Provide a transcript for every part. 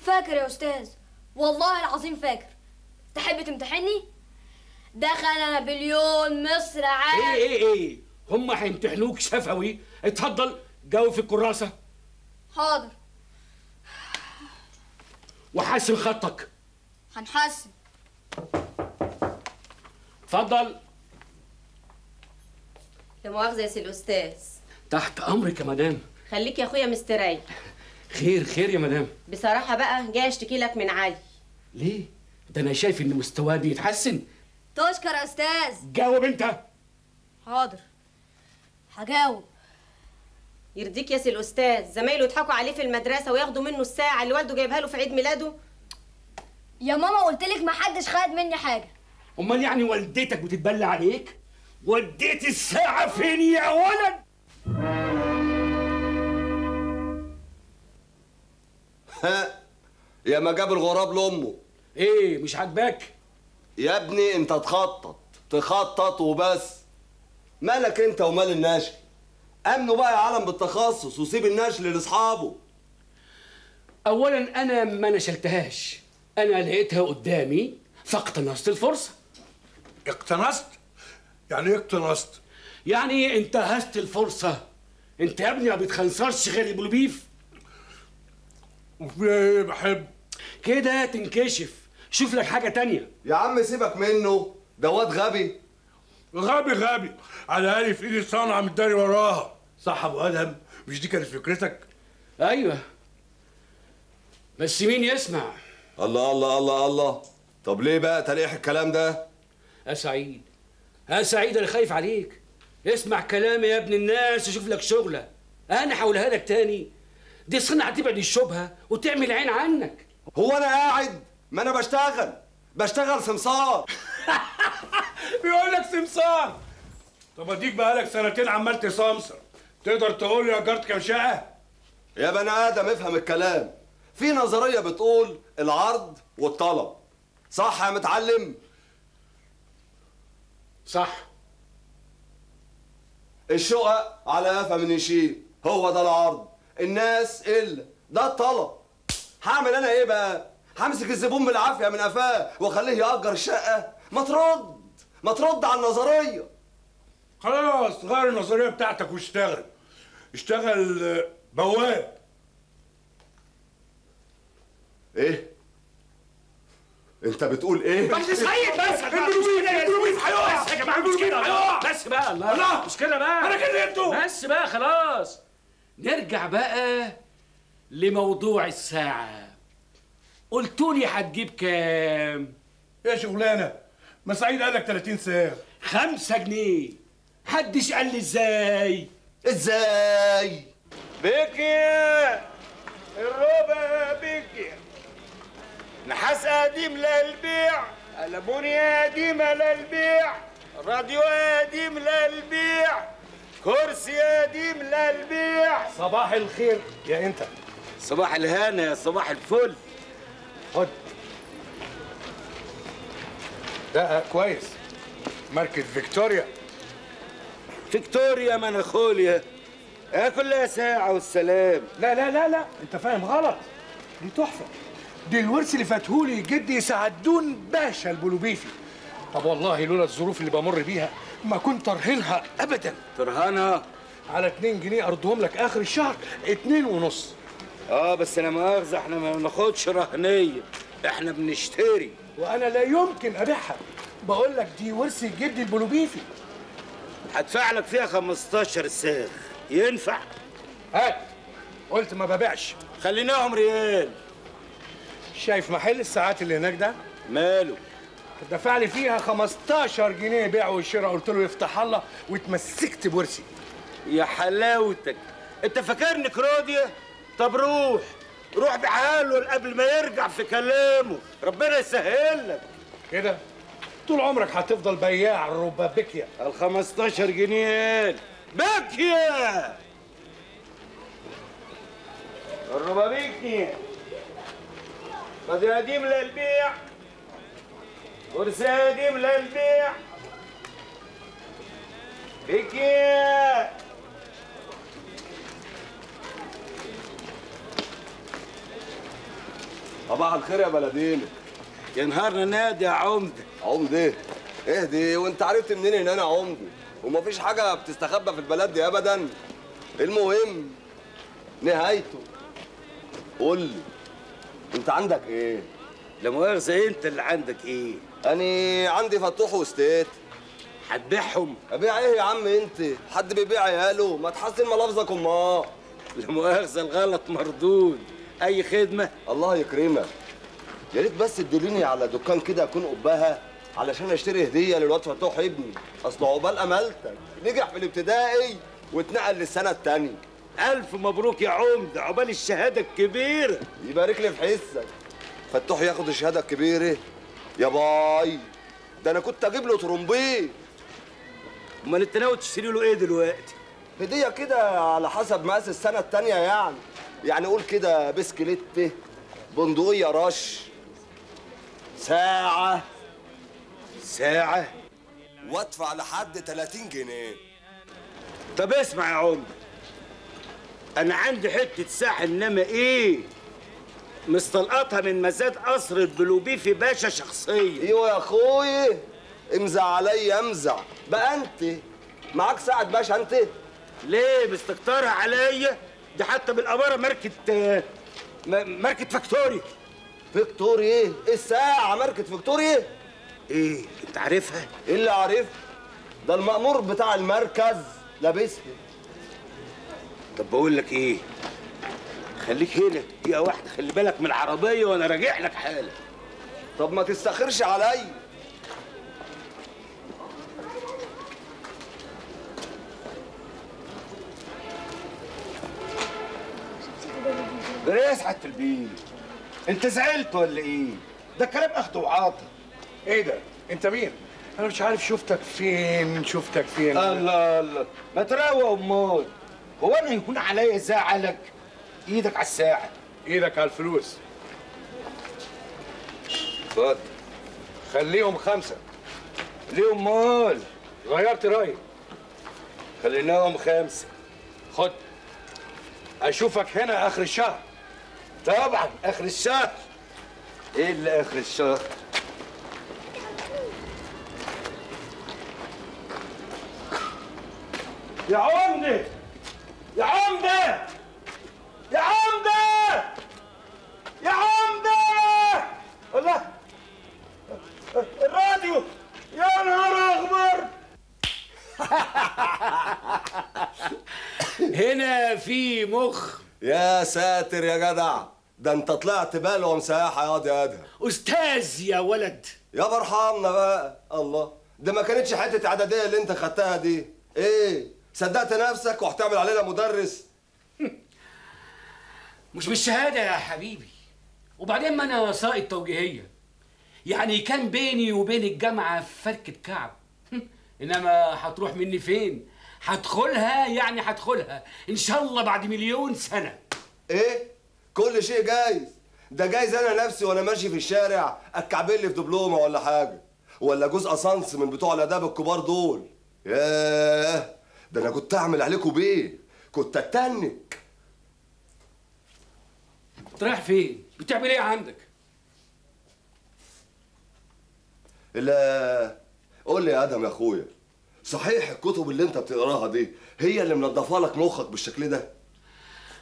فاكر يا أستاذ؟ والله العظيم فاكر. تحب تمتحني؟ دخل نابليون مصر عام. إيه إيه إيه. هم هيمتحنوك شفوي. اتفضل جاوب في الكراسة. حاضر. وحسن خطك. هنحسن اتفضل لا مؤاخذة يا سي الأستاذ. تحت أمرك يا مدام. خليك يا أخويا مستريح. خير خير يا مدام. بصراحة بقى جاي أشتكي لك من علي. ليه؟ ده أنا شايف إن مستواه بيتحسن تشكر يا أستاذ. جاوب أنت. حاضر. هجاوب. يرضيك يا سي الأستاذ زمايله يضحكوا عليه في المدرسة وياخدوا منه الساعة اللي والده جايبها له في عيد ميلاده. يا ماما قلت لك ما حدش خد مني حاجة. أمال يعني والدتك بتتبلى عليك؟ وديت الساعة فين يا ولد؟ ها؟ يا ما جاب الغراب لأمه. إيه مش عاجباك؟ يا ابني أنت تخطط. تخطط وبس. مالك أنت ومال النشل امنوا بقى يا عالم بالتخصص وسيب النشل لأصحابه. اولا أنا ما نشلتهاش. أنا لقيتها قدامي فاقتنصت الفرصة. اقتنصت؟ يعني إيه اقتنصت؟ يعني انتهزت الفرصة؟ أنت يا ابني ما بتخنصرش غير البلوبيف. وفي إيه بحب؟ كده تنكشف. شوف لك حاجة تانية. يا عم سيبك منه. ده واد غبي. غبي غبي. على الأقل في إيدي صنعه متداري وراها. صح أبو ادهم مش دي كانت فكرتك؟ أيوه. بس مين يسمع؟ الله الله الله الله. طب ليه بقى تلقيح الكلام ده؟ يا سعيد. يا سعيد أنا خايف عليك. اسمع كلامي يا ابن الناس وشوف لك شغلة. أنا هقولها لك تاني. دي صنعة تبعد الشبهة وتعمل عين عنك. هو أنا قاعد ما أنا بشتغل. بشتغل سمسار. بيقول لك سمسار. طب أديك بقالك سنتين عمال تسمسر. تقدر تقول لي اجرت كام شقة؟ يا بني آدم افهم الكلام. في نظرية بتقول العرض والطلب. صح يا متعلم؟ صح. الشقق على قفا من يشيل هو ده العرض. الناس الا ده الطلب هعمل أنا إيه بقى همسك الزبون بالعافيه من قفاه واخليه ياجر الشقه ما ترد ما ترد على النظريه خلاص غير النظريه بتاعتك واشتغل اشتغل آه، بواب إيه انت بتقول إيه بس سعيد بس هيقع يا جماعة مش كده هيقع بس بقى الله. مش كده بقى أنا كده أنتوا بس بقى خلاص نرجع بقى لموضوع الساعة. قلتولي هتجيب كام؟ يا شغلانة ما سعيد قال لك 30 ساعه خمسة جنيه. حدش قال لي إزاي؟ إزاي؟ بكي الربع بكي نحاس قديم للبيع ألمونيا قديمة للبيع راديو قديم للبيع. كرسي قديم للبيع صباح الخير يا إنت. صباح الهنا يا صباح الفل. خد. ده كويس. ماركة فيكتوريا. فيكتوريا مناخوليا. آه كلها ساعة والسلام. لا لا لا لا. أنت فاهم غلط. دي تحفة. دي الورث اللي فاتهولي جدي سعدون باشا البلوبيفي طب والله لولا الظروف اللي بمر بيها ما كنت ارهنها ابدا. ترهانها على 2 جنيه أرضهم لك آخر الشهر اتنين ونص. آه بس أنا مؤاخذة إحنا ما بناخدش رهنية. إحنا بنشتري. وأنا لا يمكن أبيعها. بقول لك دي ورث جدي البلوبيفي. هدفع لك فيها 15 ساغ ينفع؟ هات قلت ما ببيعش. خليناهم ريال. شايف محل الساعات اللي هناك ده؟ ماله؟ دفع لي فيها 15 جنيه بيع وشراء. قلت له يفتح الله واتمسكت بورثي يا حلاوتك. انت فاكرني كروديا طب روح. روح بحاله قبل ما يرجع في كلامه. ربنا يسهل لك. كده؟ طول عمرك هتفضل بياع ربابيكيا ال 15 جنيه. بكيا الربابيكيا قد قديم للبيع. كرسي قديم للبيع. بكيا صباح الخير يا بلدينا يا نهارنا نادي يا عمدة. عمدة؟ اهدي وانت عرفت منين إن أنا عمدة؟ ومفيش حاجة بتستخبى في البلد دي ابدا. المهم نهايته. قول لي أنت عندك إيه؟ لا مؤاخذة أنت اللي عندك إيه؟ أنا عندي فتوح وستيت. هتبيعهم؟ أبيع إيه يا عم أنت؟ حد بيبيع عياله ما تحسن ملفظك امال لا مؤاخذه الغلط مردود. أي خدمة؟ الله يكرمك. يا ريت بس تدلني على دكان كده أكون قبها علشان أشتري هدية للواد فتوح ابني. أصل عقبال أمالتك. نجح في الابتدائي واتنقل للسنة التانية. ألف مبروك يا عمده عقبال الشهادة الكبيرة. يبارك لي في حسك. فتوح ياخد الشهادة الكبيرة. يا باي ده أنا كنت أجيب له ترومبيت أمال أنت ناوي تشتري له إيه دلوقتي؟ هدية كده على حسب مقاس السنة التانية يعني. يعني قول كده بسكليت بندقية رش ساعة ساعة. وأدفع لحد 30 جنيه. طب اسمع يا عمده أنا عندي حتة ساعه إنما إيه؟ مستلقطها من مزاد قصر البلوبيفي باشا شخصيا. أيوه يا أخوي. امزع عليا امزع. بقى أنت. معاك ساعة باشا أنت. ليه مستكترها عليا؟ دي حتى بالأمارة ماركه ماركه فيكتوري. فيكتوري إيه؟ الساعة؟ ماركة فيكتوري إيه؟ إيه أنت عارفها؟ إيه اللي عارف؟ ده المأمور بتاع المركز. لابسها طب بقول لك إيه؟ خليك هنا. دقيقة واحدة. خلي بالك من العربية وأنا راجع لك حالا. طب ما تستأخرش عليا. يسعد في البيت. أنت زعلت ولا إيه؟ ده كلام اخد وعاطي. إيه ده؟ أنت مين؟ أنا مش عارف شفتك فين شفتك فين. الله الله. ما تروق امال هو أنا يكون عليا زعلك؟ إيدك على الساعة إيدك على الفلوس. اتفضل. خليهم خمسة. ليه امال غيرت رأيي. خليناهم خمسة. خد. أشوفك هنا آخر الشهر. طبعا آخر الشهر. إيه اللي آخر الشهر؟ يا عمدة! يا عمدة! يا عمدة! يا عمدة! الله! الراديو! يا نهار أخضر! هنا في مخ. يا ساتر يا جدع ده انت طلعت بالهم سياحة يا واد يا ادهم أستاذ يا ولد. يا برحمنا بقى. الله. ده ما كانتش حتة اعدادية اللي انت خدتها دي. إيه؟ صدقت نفسك وهتعمل علينا مدرس؟ مش بالشهادة يا حبيبي. وبعدين ما أنا ساقط توجيهيه يعني كان بيني وبين الجامعة فركة كعب. إنما هتروح مني فين؟ هدخلها؟ يعني هدخلها. إن شاء الله بعد مليون سنة. إيه؟ كل شيء جايز. ده جايز أنا نفسي وأنا ماشي في الشارع أتكعبل لي في دبلومة ولا حاجة. ولا جزء أسانس من بتوع الأداب الكبار دول. ياه ده أنا كنت أعمل عليكم بيه كنت أتنك. انت رايح فين بتعمل إيه عندك؟ لا قول لي يا آدم يا أخويا صحيح الكتب اللي أنت بتقراها دي هي اللي منضفه لك مخك بالشكل ده؟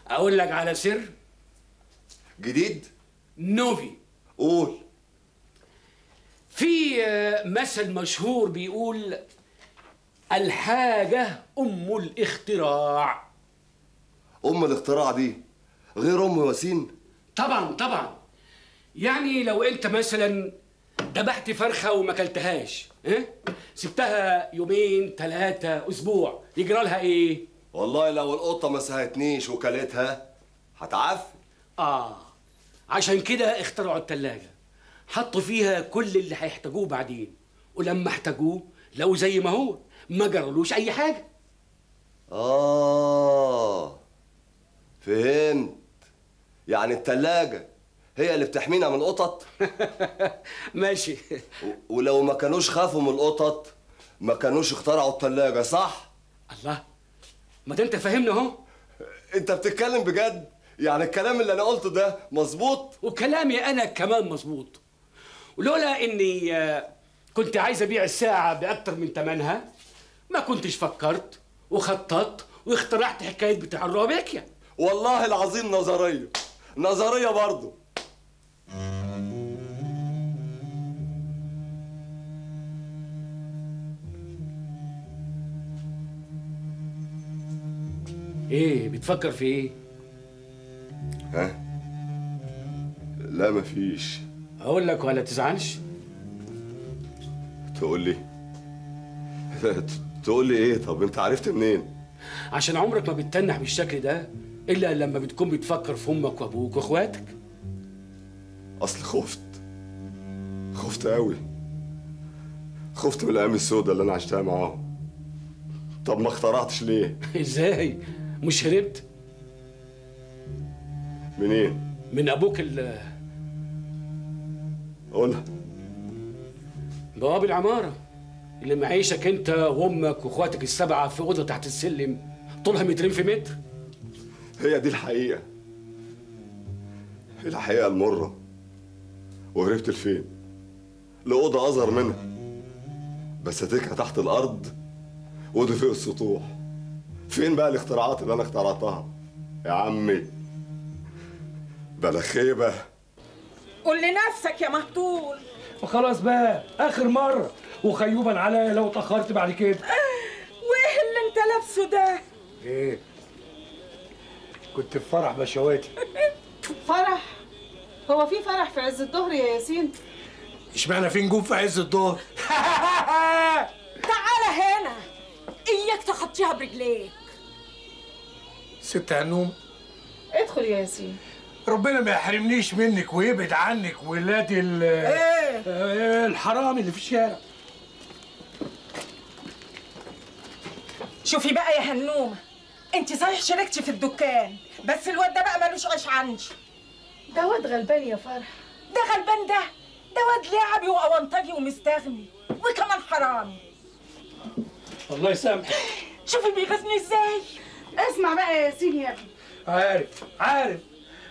أقول لك على سر جديد؟ نوفي. قول. في آه، مثل مشهور بيقول الحاجة أم الاختراع. أم الاختراع دي غير أم ياسين؟ طبعا طبعا. يعني لو انت مثلا ذبحت فرخة وما أكلتهاش آه؟ سبتها يومين ثلاثة أسبوع يجرى لها إيه؟ والله لو القطة ما سهتنيش وكلتها هتعفن آه. عشان كده اخترعوا التلاجة. حطوا فيها كل اللي هيحتاجوه بعدين. ولما احتاجوه لقوا زي ما هو ما جرالوش أي حاجة. آه. فهمت. يعني التلاجة هي اللي بتحمينا من القطط. ماشي. ولو ما كانوش خافوا من القطط ما كانوش اخترعوا التلاجة صح؟ الله. ما ده انت فاهمنا اهو. انت بتتكلم بجد؟ يعني الكلام اللي أنا قلته ده مظبوط؟ وكلامي أنا كمان مظبوط. ولولا اني آه، كنت عايز ابيع الساعة بأكتر من ثمنها ما كنتش فكرت وخططت واخترعت حكاية بتاع الروبيكيا والله العظيم نظرية. نظرية برضه إيه بتفكر في إيه؟ ها؟ لا مفيش أقول لك ولا تزعلش؟ تقول لي؟ تقول لي إيه؟ طب أنت عرفت منين؟ عشان عمرك ما بتتنح بالشكل ده. إلا لما بتكون بتفكر في أمك وأبوك وأخواتك. أصل خفت. خفت قوي خفت من الأيام السوداء اللي أنا عشتها معاهم. طب ما اخترعتش ليه؟ إزاي؟ مش هربت. منين؟ من أبوك ال- قولها بواب العمارة اللي معيشك أنت وأمك وأخواتك السبعة في أوضة تحت السلم طولها مترين في متر. هي دي الحقيقة. الحقيقة المرة. وهربت لفين. لأوضة أصغر منها. بس هتكها تحت الأرض. ودي فوق السطوح. فين بقى الاختراعات اللي أنا اخترعتها؟ يا عمي. بلا خيبة. قول لنفسك يا مهطول. فخلاص بقى. آخر مرة. وخيوبا عليا لو اتأخرت بعد كده. وإيه اللي أنت لابسه ده؟ إيه؟ كنت في فرح بشواتي فرح؟ هو في فرح في عز الظهر يا ياسين؟ اشمعنى في نجوم في عز الظهر؟ تعالى هنا إياك تخطيها برجليك. ست هنوم. ادخل يا ياسين. ربنا ما يحرمنيش منك ويبعد عنك ولاد ال إيه؟ الحرام اللي في الشارع. شوفي بقى يا هنومة. انت صحيح شاركتي في الدكان بس الواد ده بقى ملوش عيش عندي. ده واد غلبان يا فرح. ده غلبان ده؟ ده واد لعبي واونطجي ومستغني وكمان حرامي. الله يسامحك. شوفي بيغزني إزاي. اسمع بقى يا ياسين يا ابني عارف عارف.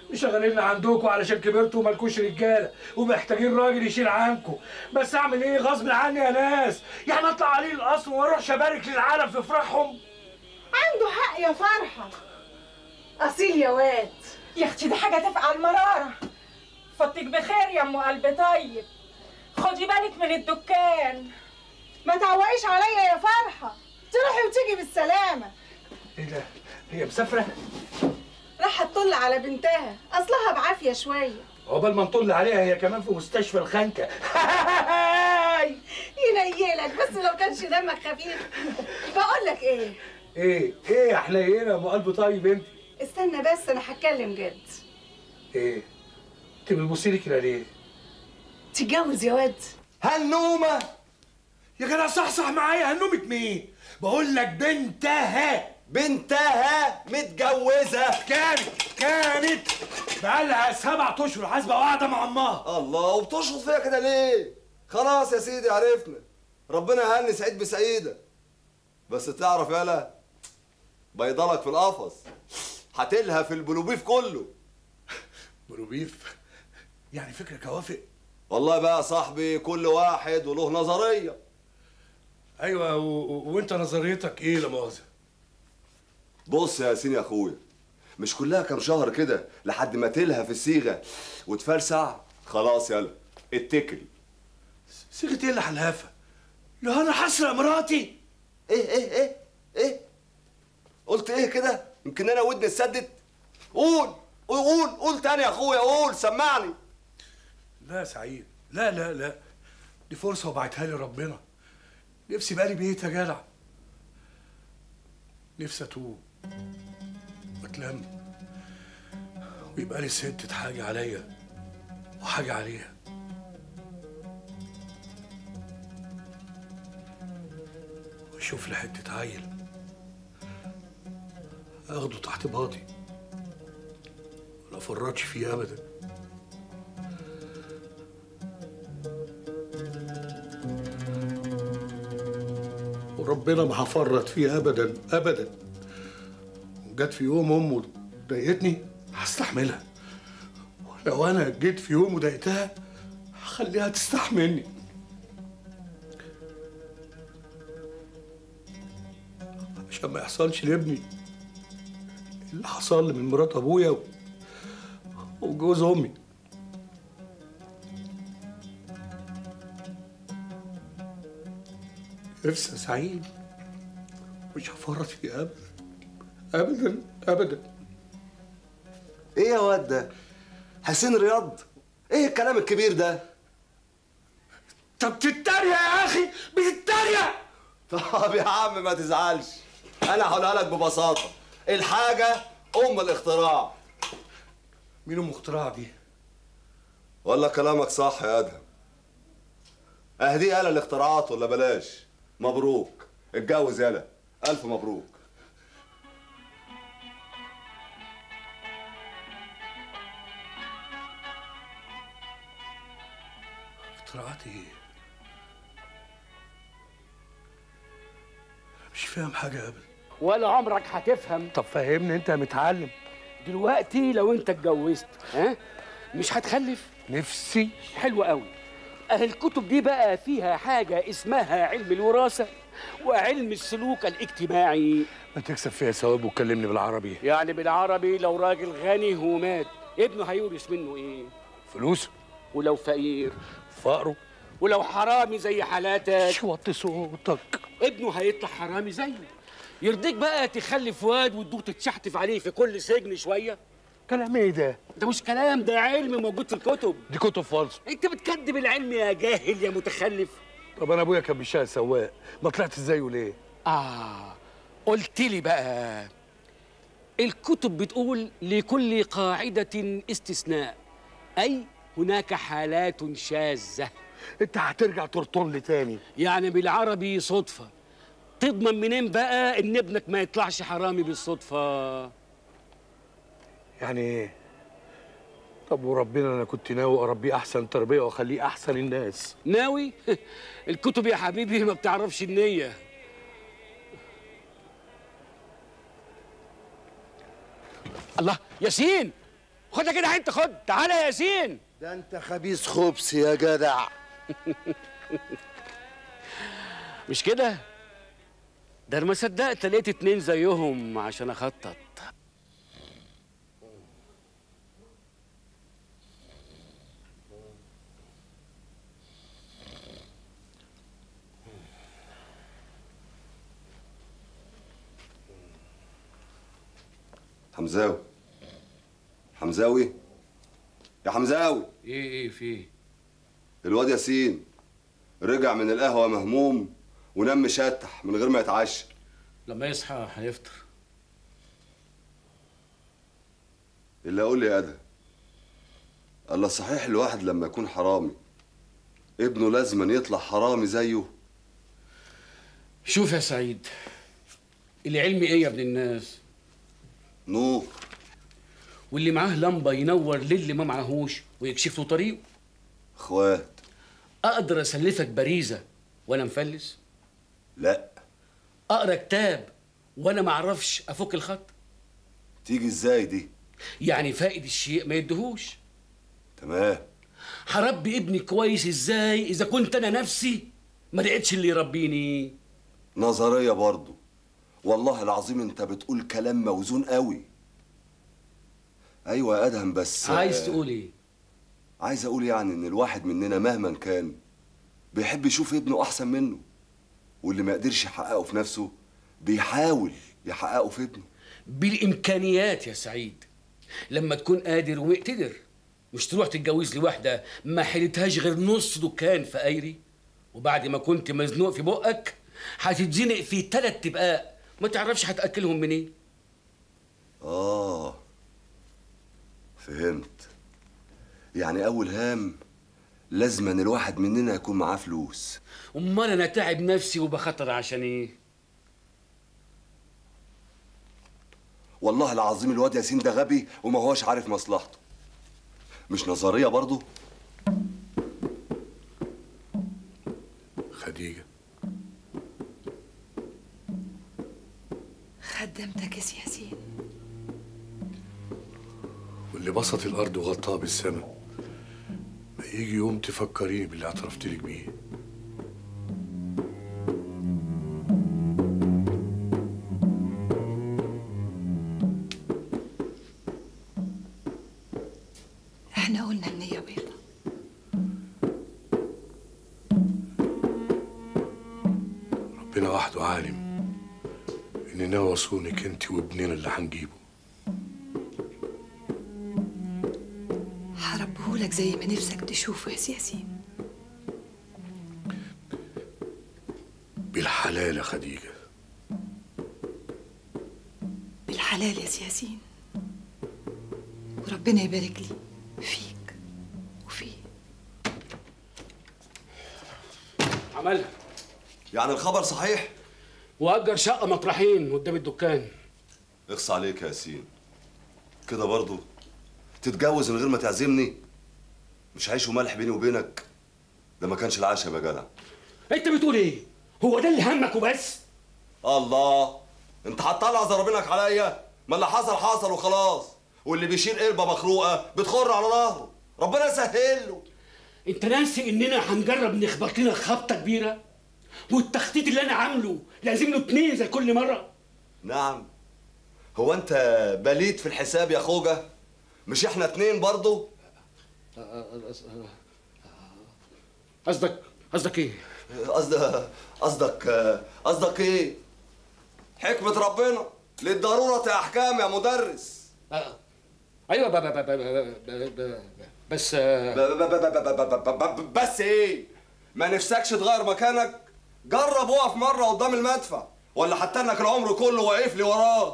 مشغلين عندكم علشان كبرتوا ومالكوش رجالة ومحتاجين راجل يشيل عنكم. بس أعمل إيه؟ غصب عني يا ناس. يعني أطلع عليه القصر وأروح ابارك للعالم في فرحهم؟ عنده حق يا فرحة. أصيل يا واد. يا أختي دي حاجة تفقع المراره فضتك بخير يا ام قلب طيب. خدي بالك من الدكان. ما تعوقيش عليا يا فرحة. تروحي وتيجي بالسلامة. إيه ده؟ هي مسافرة؟ راح تطل على بنتها. أصلها بعافية شوية. عقبال ما نطل عليها هي كمان في مستشفى الخنكة. ينيلك بس لو كانش دمك خفيف. بقول لك إيه؟ إيه إيه يا حنينة ابو قلب طيب أنت؟ استنى بس أنا هتكلم جد. إيه انت بتبصي لي كده ليه؟ تتجوز يا واد هنومه يا جدع صحصح معايا هنومة مين؟ بقول لك بنتها بنتها متجوزة. كانت كانت بقالها سبع أشهر حاسبة قاعدة مع أمها. الله وبتشخط فيا كده ليه؟ خلاص يا سيدي عرفنا. ربنا يهني سعيد بسعيدة. بس تعرف يالا بيضلك في القفص. هتلهى في البلوبيف كله. بروبيف يعني فكرك اوافق والله بقى يا صاحبي كل واحد وله نظرية. أيوه و... و... وأنت نظريتك إيه لا مؤاخذة؟ بص يا ياسين يا أخويا مش كلها كام شهر كده لحد ما تلهى في الصيغة وتفرسع؟ خلاص يلا اتكل. صيغة إيه اللي هنهافه يا أنا هسرق مراتي. إيه إيه إيه إيه؟ قلت إيه كده؟ يمكن أنا ودني اتسدت. قول قول قول قول تاني يا أخويا قول سمعني. لا يا سعيد لا لا لا. دي فرصة وبعتها لي ربنا. نفسي بقالي بيت يا جدع. نفسي أتوب واتلم ويبقى لي ست حاجة عليا وحاجة عليها. وأشوف لي حتة عيل. أخده تحت باطي. ولا فرطش فيه ابدا. وربنا ما هفرط فيه ابدا ابدا. جت في يوم أمه ضايقتني هستحملها. لو أنا جيت في يوم وضايقتها هخليها تستحملني. عشان ما يحصلش لابني. اللي حصل لي من مرات أبويا و- وجوز أمي. نفسي سعيد مش هفرط فيه ابدا. ابدا ابدا. إيه يا واد ده؟ حسين رياض؟ إيه الكلام الكبير ده؟ طب بتتريق يا أخي بتتريق! طب يا عم ما تزعلش. أنا هقولها لك ببساطة. الحاجة أم الاختراع. مين أم اختراع دي؟ ولا كلامك صح يا أدهم. أهدي يالا الاختراعات ولا بلاش؟ مبروك. اتجوز يالا ألف مبروك. اختراعات إيه؟ مش فاهم حاجة ابدا ولا عمرك هتفهم. طب فهمني انت يا متعلم. دلوقتي لو انت اتجوزت ها مش هتخلف؟ نفسي. حلو قوي. أهل الكتب دي بقى فيها حاجة اسمها علم الوراثة وعلم السلوك الاجتماعي. ما تكسب فيها ثواب وكلمني بالعربي. يعني بالعربي لو راجل غني ومات ابنه هيورث منه إيه؟ فلوس. ولو فقير. فقره. ولو حرامي زي حالاتك. شو وطي صوتك. ابنه هيطلع حرامي زيه. يرضيك بقى تخلف واد وتدوق تتشحتف عليه في كل سجن شوية؟ كلام إيه ده؟ ده مش كلام ده علم موجود في الكتب. دي كتب فالص انت بتكذب العلم يا جاهل يا متخلف. طب أنا ابويا كان بيشتغل سواق ما طلعت إزاي ليه آه قلت لي بقى الكتب بتقول لكل قاعدة استثناء أي هناك حالات شاذة. انت هترجع ترطن لي تاني. يعني بالعربي صدفة. تضمن منين بقى إن ابنك ما يطلعش حرامي بالصدفة؟ يعني إيه طب وربنا أنا كنت ناوي أربيه أحسن تربية وأخليه أحسن الناس. ناوي؟ الكتب يا حبيبي ما بتعرفش النية. الله ياسين! خدها كده انت خد! تعالى يا ياسين! ده أنت خبيث خبث يا جدع. مش كده؟ ده أنا ما صدقت لقيت اتنين زيهم عشان أخطط. حمزاوي. حمزاوي؟ يا حمزاوي. إيه إيه في إيه؟ الواد ياسين رجع من القهوة مهموم. ونام مشتح من غير ما يتعشى. لما يصحى هيفطر. اللي أقول لي يا أدهم الله صحيح الواحد لما يكون حرامي ابنه لازما يطلع حرامي زيه؟ شوف يا سعيد العلم إيه يا ابن الناس؟ نور. واللي معاه لمبة ينور للي ما معاهوش ويكشف له طريقه. إخوات. أقدر أسلفك باريزة وأنا مفلس؟ لا. أقرأ كتاب وأنا ما أعرفش أفك الخط؟ تيجي إزاي دي؟ يعني فائد الشيء ما يدهوش. تمام. هربي ابني كويس إزاي؟ إذا كنت أنا نفسي ما لقيتش اللي يربيني. نظرية برضو. والله العظيم أنت بتقول كلام موزون قوي. أيوه يا أدهم بس عايز تقول إيه؟ عايز أقول يعني إن الواحد مننا مهما كان بيحب يشوف ابنه أحسن منه. واللي ما قدرش يحققه في نفسه بيحاول يحققه في ابنه. بالإمكانيات يا سعيد. لما تكون قادر ومقتدر مش تروح تتجوز لي واحدة ما حلتهاش غير نص دكان في ايري وبعد ما كنت مزنوق في بقك هتتزنق في تلات تبقاء. ما تعرفش هتأكلهم منين. آه فهمت. يعني أول هام لازما الواحد مننا يكون معاه فلوس. أمال أنا تعب نفسي وبخطر عشان إيه؟ والله العظيم الواد ياسين ده غبي وما هوش عارف مصلحته. مش نظرية برضه خديجة. خدمتك يا ياسين. اللي بسط الأرض وغطاها بالسما. ما يجي يوم تفكريني باللي اعترفت لك بيه. إحنا قلنا النية بيضة. ربنا وحده عالم إن ناوي اصونك أنت وابننا اللي هنجيبه. هربهولك زي ما نفسك تشوفه يا سياسين بالحلال يا خديجة. بالحلال يا سياسين وربنا يبارك لي فيك وفيه عملها. يعني الخبر صحيح؟ وأجر شقة مطرحين قدام الدكان. اخص عليك يا ياسين. كده برضو تتجوز من غير ما تعزمني؟ مش عيش وملح بيني وبينك؟ ده ما كانش العشاء يا جدع انت بتقول إيه؟ هو ده اللي همك وبس؟ الله! انت هتطلع زرابينك عليا؟ ما اللي حصل حصل وخلاص. واللي بيشيل قربة مخروقة بتخر على ظهره. ربنا يسهل له انت ناسي اننا هنجرب نخبط لنا خبطة كبيرة؟ والتخطيط اللي أنا عامله لازم له اتنين زي كل مرة. نعم. هو انت بليد في الحساب يا خوجة؟ مش إحنا اتنين برضو؟ قصدك قصدك إيه؟ قصدك قصدك قصدك إيه؟ حكمة ربنا للضرورة أحكام يا مدرس أيوة بب بب بس بس إيه؟ ما نفسكش تغير مكانك؟ جرب وقف مرة قدام المدفع ولا حتى انك العمر كله واقف لي وراك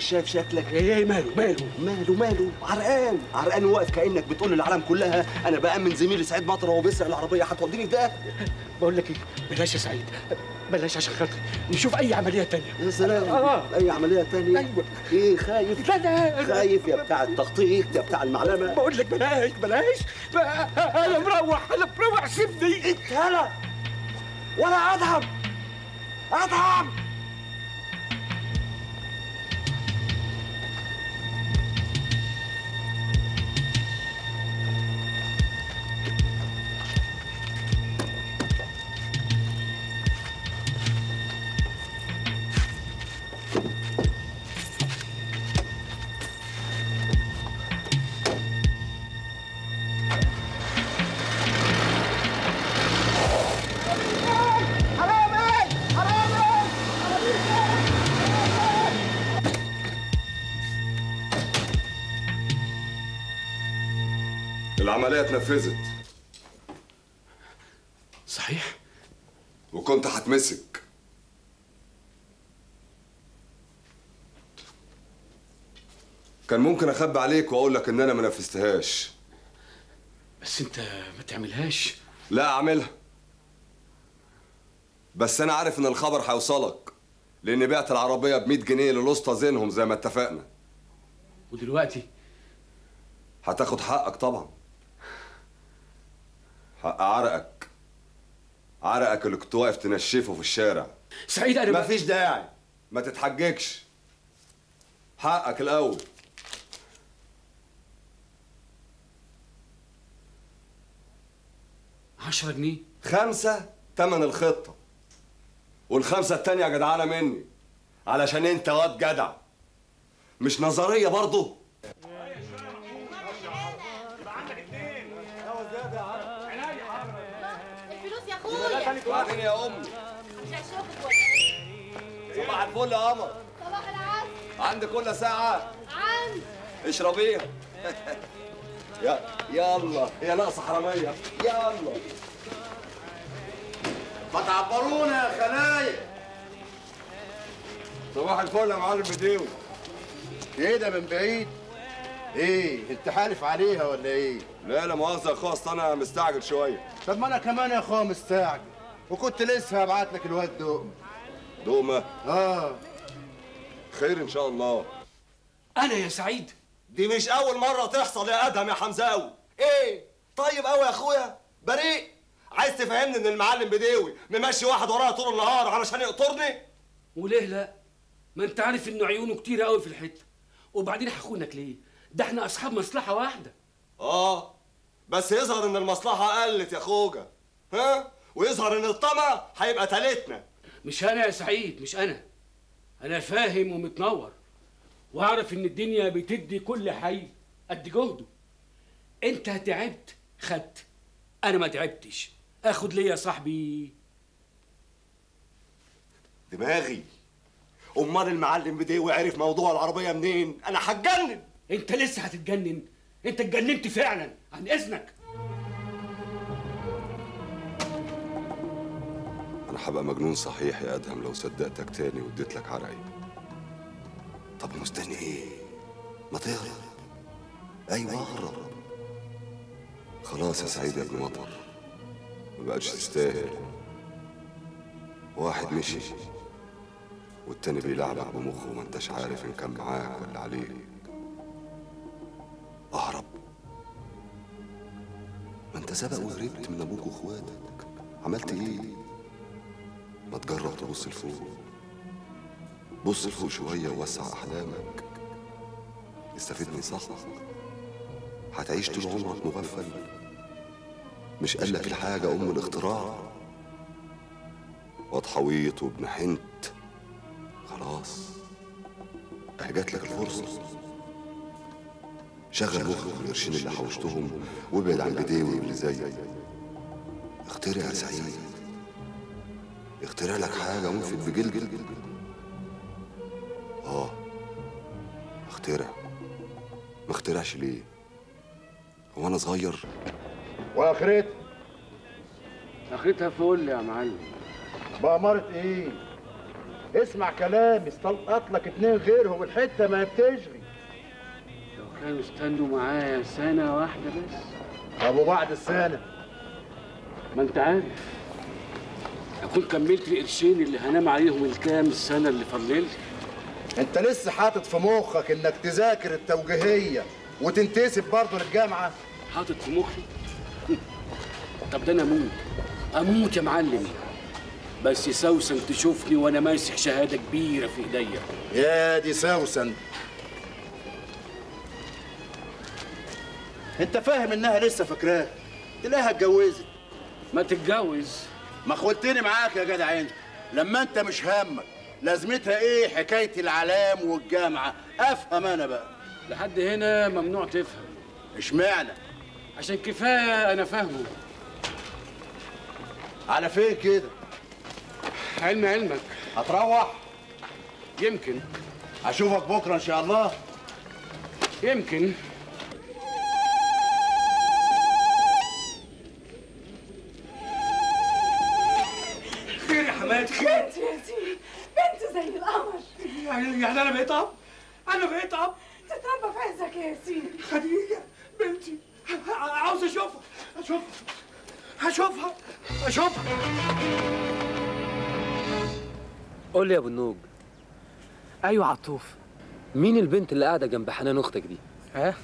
شايف شكلك. إيه ماله ماله ماله ماله. عرقان عرقان واقف كأنك بتقول للعالم كلها أنا بأمن زميلي سعيد مطر وهو بيسرق العربية. هتوديني في ده بقول لك إيه بلاش يا سعيد. بلاش عشان خاطري نشوف أي عملية تانية. يا سلام. آه. أي عملية تانية؟ أيوة. إيه خايف؟ لا لا. خايف يا بتاع التخطيط يا بتاع المعلمة. بقول لك بلاش بلاش. أنا مروح أنا مروح سيبني. انت هلا ولا أدهم. أدهم. العملية اتنفذت. صحيح. وكنت هتمسك. كان ممكن أخبي عليك وأقول لك إن أنا ما نفذتهاش. بس أنت ما تعملهاش. لا أعملها. بس أنا عارف إن الخبر هيوصلك لأني بعت العربية ب 100 جنيه للاسطى زينهم زي ما اتفقنا. ودلوقتي؟ هتاخد حقك طبعا. حق عرقك عرقك اللي كنت واقف تنشفه في الشارع. سعيد أنا مفيش داعي. ما تتحججش. حقك الأول. عشرة جنيه؟ خمسة تمن الخطة. والخمسة التانية جدعانة مني. علشان انت واد جدع. مش نظرية برضو وبعدين يا امي مش هشوفك ولا صباح الفل يا قمر. صباح العسل. عندك كل ساعة. عندي. اشربيها يا يلا يا ناقصة حرامية. يلا ما تعبرونا يا خلايق صباح الفل يا معلم بديوي إيه ده من بعيد؟ إيه انت حالف عليها ولا إيه؟ لا لا مؤاخذه يا أخويا أصل أنا مستعجل شوية. طب ما أنا كمان يا أخويا مستعجل. وكنت لسه هبعت لك الواد دقم دومه آه. خير إن شاء الله. أنا يا سعيد. دي مش أول مرة تحصل يا أدهم يا حمزاوي. إيه؟ طيب قوي يا أخويا. بريء. عايز تفهمني إن المعلم بديوي ممشي واحد ورايا طول النهار علشان يقطرني؟ وليه لا؟ ما أنت عارف إنه عيونه كتير قوي في الحتة. وبعدين هخونك ليه؟ ده إحنا أصحاب مصلحة واحدة. آه. بس يظهر إن المصلحة قلت يا خوجه ها؟ ويظهر إن الطمع هيبقى تالتنا مش أنا يا سعيد مش أنا. أنا فاهم ومتنور. وأعرف إن الدنيا بتدي كل حي قد جهده. أنت تعبت خدت. أنا ما تعبتش. آخد ليا يا صاحبي. دماغي. أمال المعلم بديوي عرف موضوع العربية منين؟ أنا هتجنن. أنت لسه هتتجنن. أنت اتجننت فعلا عن إذنك. هبقى مجنون صحيح يا أدهم لو صدقتك تاني واديت لك عرقي طب مستني إيه؟ ما تهرب. أيوه اهرب خلاص يا سعيد يا ابن مطر. ما تستاهل. واحد مشي والتاني بيلعبك بمخه ما انتش عارف إن كان معاك ولا عليك. أهرب. ما انت سبق وهربت من أبوك وإخواتك. عملت إيه؟ ما تجرب تبص لفوق. بص لفوق شوية ووسع أحلامك. استفيد من صحك هتعيش طول عمرك مغفل. مش قالك الحاجة أم الاختراع واتحويط وابن حنت. خلاص. اهي جات لك الفرصة. شغل مخك بالقرشين اللي حوشتهم وابعد عن بديوي واللي زيك. اخترع يا سعيد. اخترع لك حاجة مفيد بجلجل آه اخترع. ما اخترعش ليه؟ هو أنا صغير. واخرتها اخرتها فل يا معلم. بأمارة إيه؟ اسمع كلامي استلقط لك اتنين غيرهم الحتة ما بتشغي لو كانوا استنوا معايا سنة واحدة بس. طب وبعد السنة؟ ما أنت عارف. اكون كملت القرشين اللي هنام عليهم الكام السنة اللي فضلت. أنت لسه حاطط في مخك إنك تذاكر التوجيهية وتنتسب برضه للجامعة؟ حاطط في مخي؟ طب ده أنا أموت. أموت يا معلم. بس سوسن تشوفني وأنا ماسك شهادة كبيرة في إيديا. يا دي سوسن. أنت فاهم إنها لسه فاكراك. تلاقيها اتجوزت. ما تتجوز. ما خدتني معاك يا جدع انت. لما انت مش همك لازمتها إيه حكاية العلام والجامعة؟ افهم أنا بقى. لحد هنا ممنوع تفهم. اشمعنى؟ عشان كفاية أنا فاهمه. على فين كده؟ علم علمك. هتروح؟ يمكن. اشوفك بكرة إن شاء الله. يمكن. خير بنت يا سيدي بنت زي القمر. يعني يعني أنا بقيت أب؟ أنا بقيت أب؟ تتربى في عزك يا سيدي خديجه بنتي. عاوز أشوفها. أشوفها. هشوفها أشوفها. قول لي يا أبو النوج. أيوه عطوف. مين البنت اللي قاعدة جنب حنان أختك دي؟ ها؟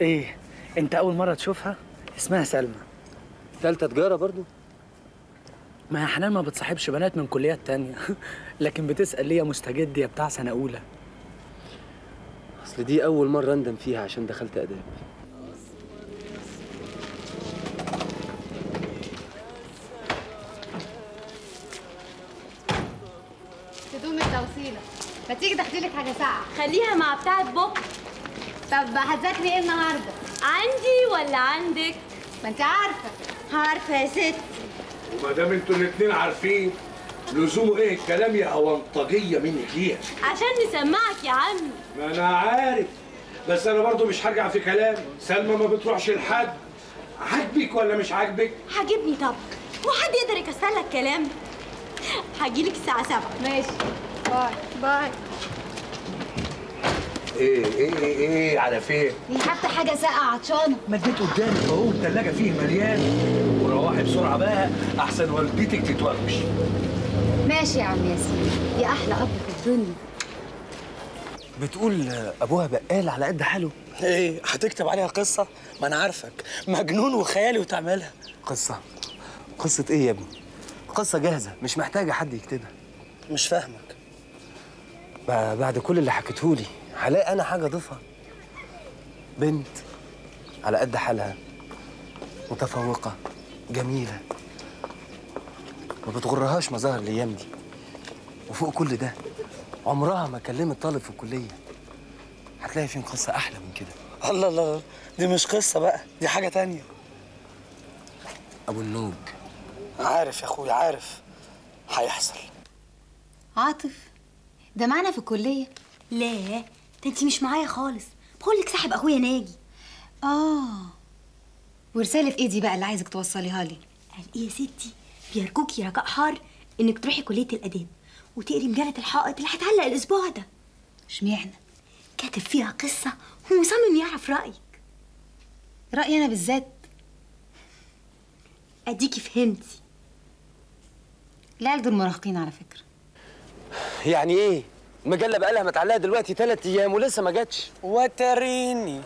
إيه؟ انت اول مرة تشوفها؟ اسمها سلمى. تالتة تجارة برضو؟ ما يا حنان ما بتصاحبش بنات من كليات تانية. لكن بتسأل ليه يا مستجد يا بتاع سنة أولى. أصل دي أول مرة أندم فيها عشان دخلت آداب. تدوم التوصيلة ما تيجي تاخدي لك حاجة ساقعة. خليها مع بتاعة بكرة. طب هتذاكري إيه النهاردة؟ عندي ولا عندك؟ ما انت عارفة. عارفة يا ست. وما دام أنتوا الاتنين عارفين لزومه إيه الكلام يا اونطجيه منك ليها عشان نسمعك يا عم ما أنا عارف بس أنا برضو مش هرجع في كلامي سلمى ما بتروحش لحد. عاجبك ولا مش عاجبك؟ عاجبني طب وحد يقدر يكسر لك كلام. هجيلك الساعة سبعة. ماشي. bye. bye. إيه إيه إيه, إيه على فين؟ هفتح حاجة ساقعة عطشانه مديت قدامك اهو التلاجة فيه مليان. وروحي بسرعة بقى أحسن والدتك تتوغوش ماشي يا عم ياسين يا أحلى اب في الدنيا. بتقول أبوها بقال على قد حاله؟ إيه هتكتب عليها قصة؟ ما أنا عارفك. مجنون وخيالي وتعملها. قصة؟ قصة إيه يا ابني؟ قصة جاهزة مش محتاجة حد يكتبها. مش فاهمك. بعد كل اللي حكيتهولي هلاقي أنا حاجة أضيفها؟ بنت على قد حالها متفوقة جميلة. ما بتغرهاش مظاهر الأيام دي. وفوق كل ده عمرها ما كلمت طالب في الكلية. هتلاقي فين قصة أحلى من كده. الله الله. دي مش قصة بقى دي حاجة تانية. أبو النوج عارف يا أخويا عارف. هيحصل. عاطف ده معانا في الكلية؟ لا. ده انت مش معايا خالص. بقول لك صاحب أخويا ناجي. آه. ورسالة إيه دي بقى اللي عايزك توصليها لي. قال إيه يا ستي؟ بيرجوكي رجاء حار إنك تروحي كلية الأداب وتقري مجلة الحائط اللي هتعلق الأسبوع ده. اشمعنى؟ كاتب فيها قصة ومصمم يعرف رأيك. رأيي أنا بالذات. أديكي فهمتي. العيال دول مراهقين على فكرة. يعني المجلة بقالها متعلقة دلوقتي تلات أيام ولسه ما جاتش. وتريني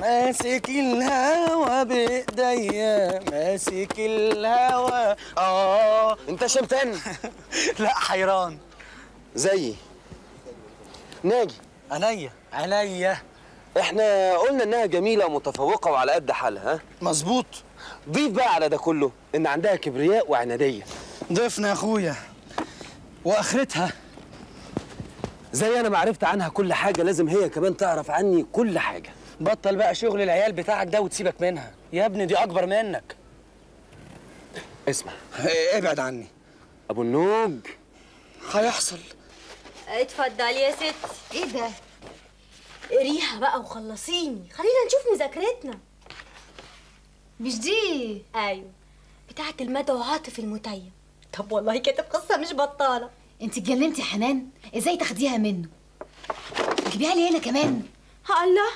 ماسك الهوا بإيديا ماسك الهوا. آه. أنت شمتان؟ لا حيران. زيي ناجي. عينيا عينيا. إحنا قلنا إنها جميلة ومتفوقة وعلى قد حالها ها؟ مظبوط. ضيف بقى على ده كله إن عندها كبرياء وعنادية. ضيفنا يا أخويا وآخرتها زي أنا ما عرفت عنها كل حاجة لازم هي كمان تعرف عني كل حاجة. بطل بقى شغل العيال بتاعك ده وتسيبك منها. يا ابني دي أكبر منك. اسمع. ابعد عني. أبو النوج هيحصل. اتفضلي يا ست. إيه ده؟ قريها بقى وخلصيني. خلينا نشوف مذاكرتنا. مش دي؟ أيوه. بتاعة المدى وعاطف المتيم. طب والله كاتب قصة مش بطالة. انت اتجننتي حنان. إزاي تاخديها منه؟ تجيبيها لي هنا كمان. الله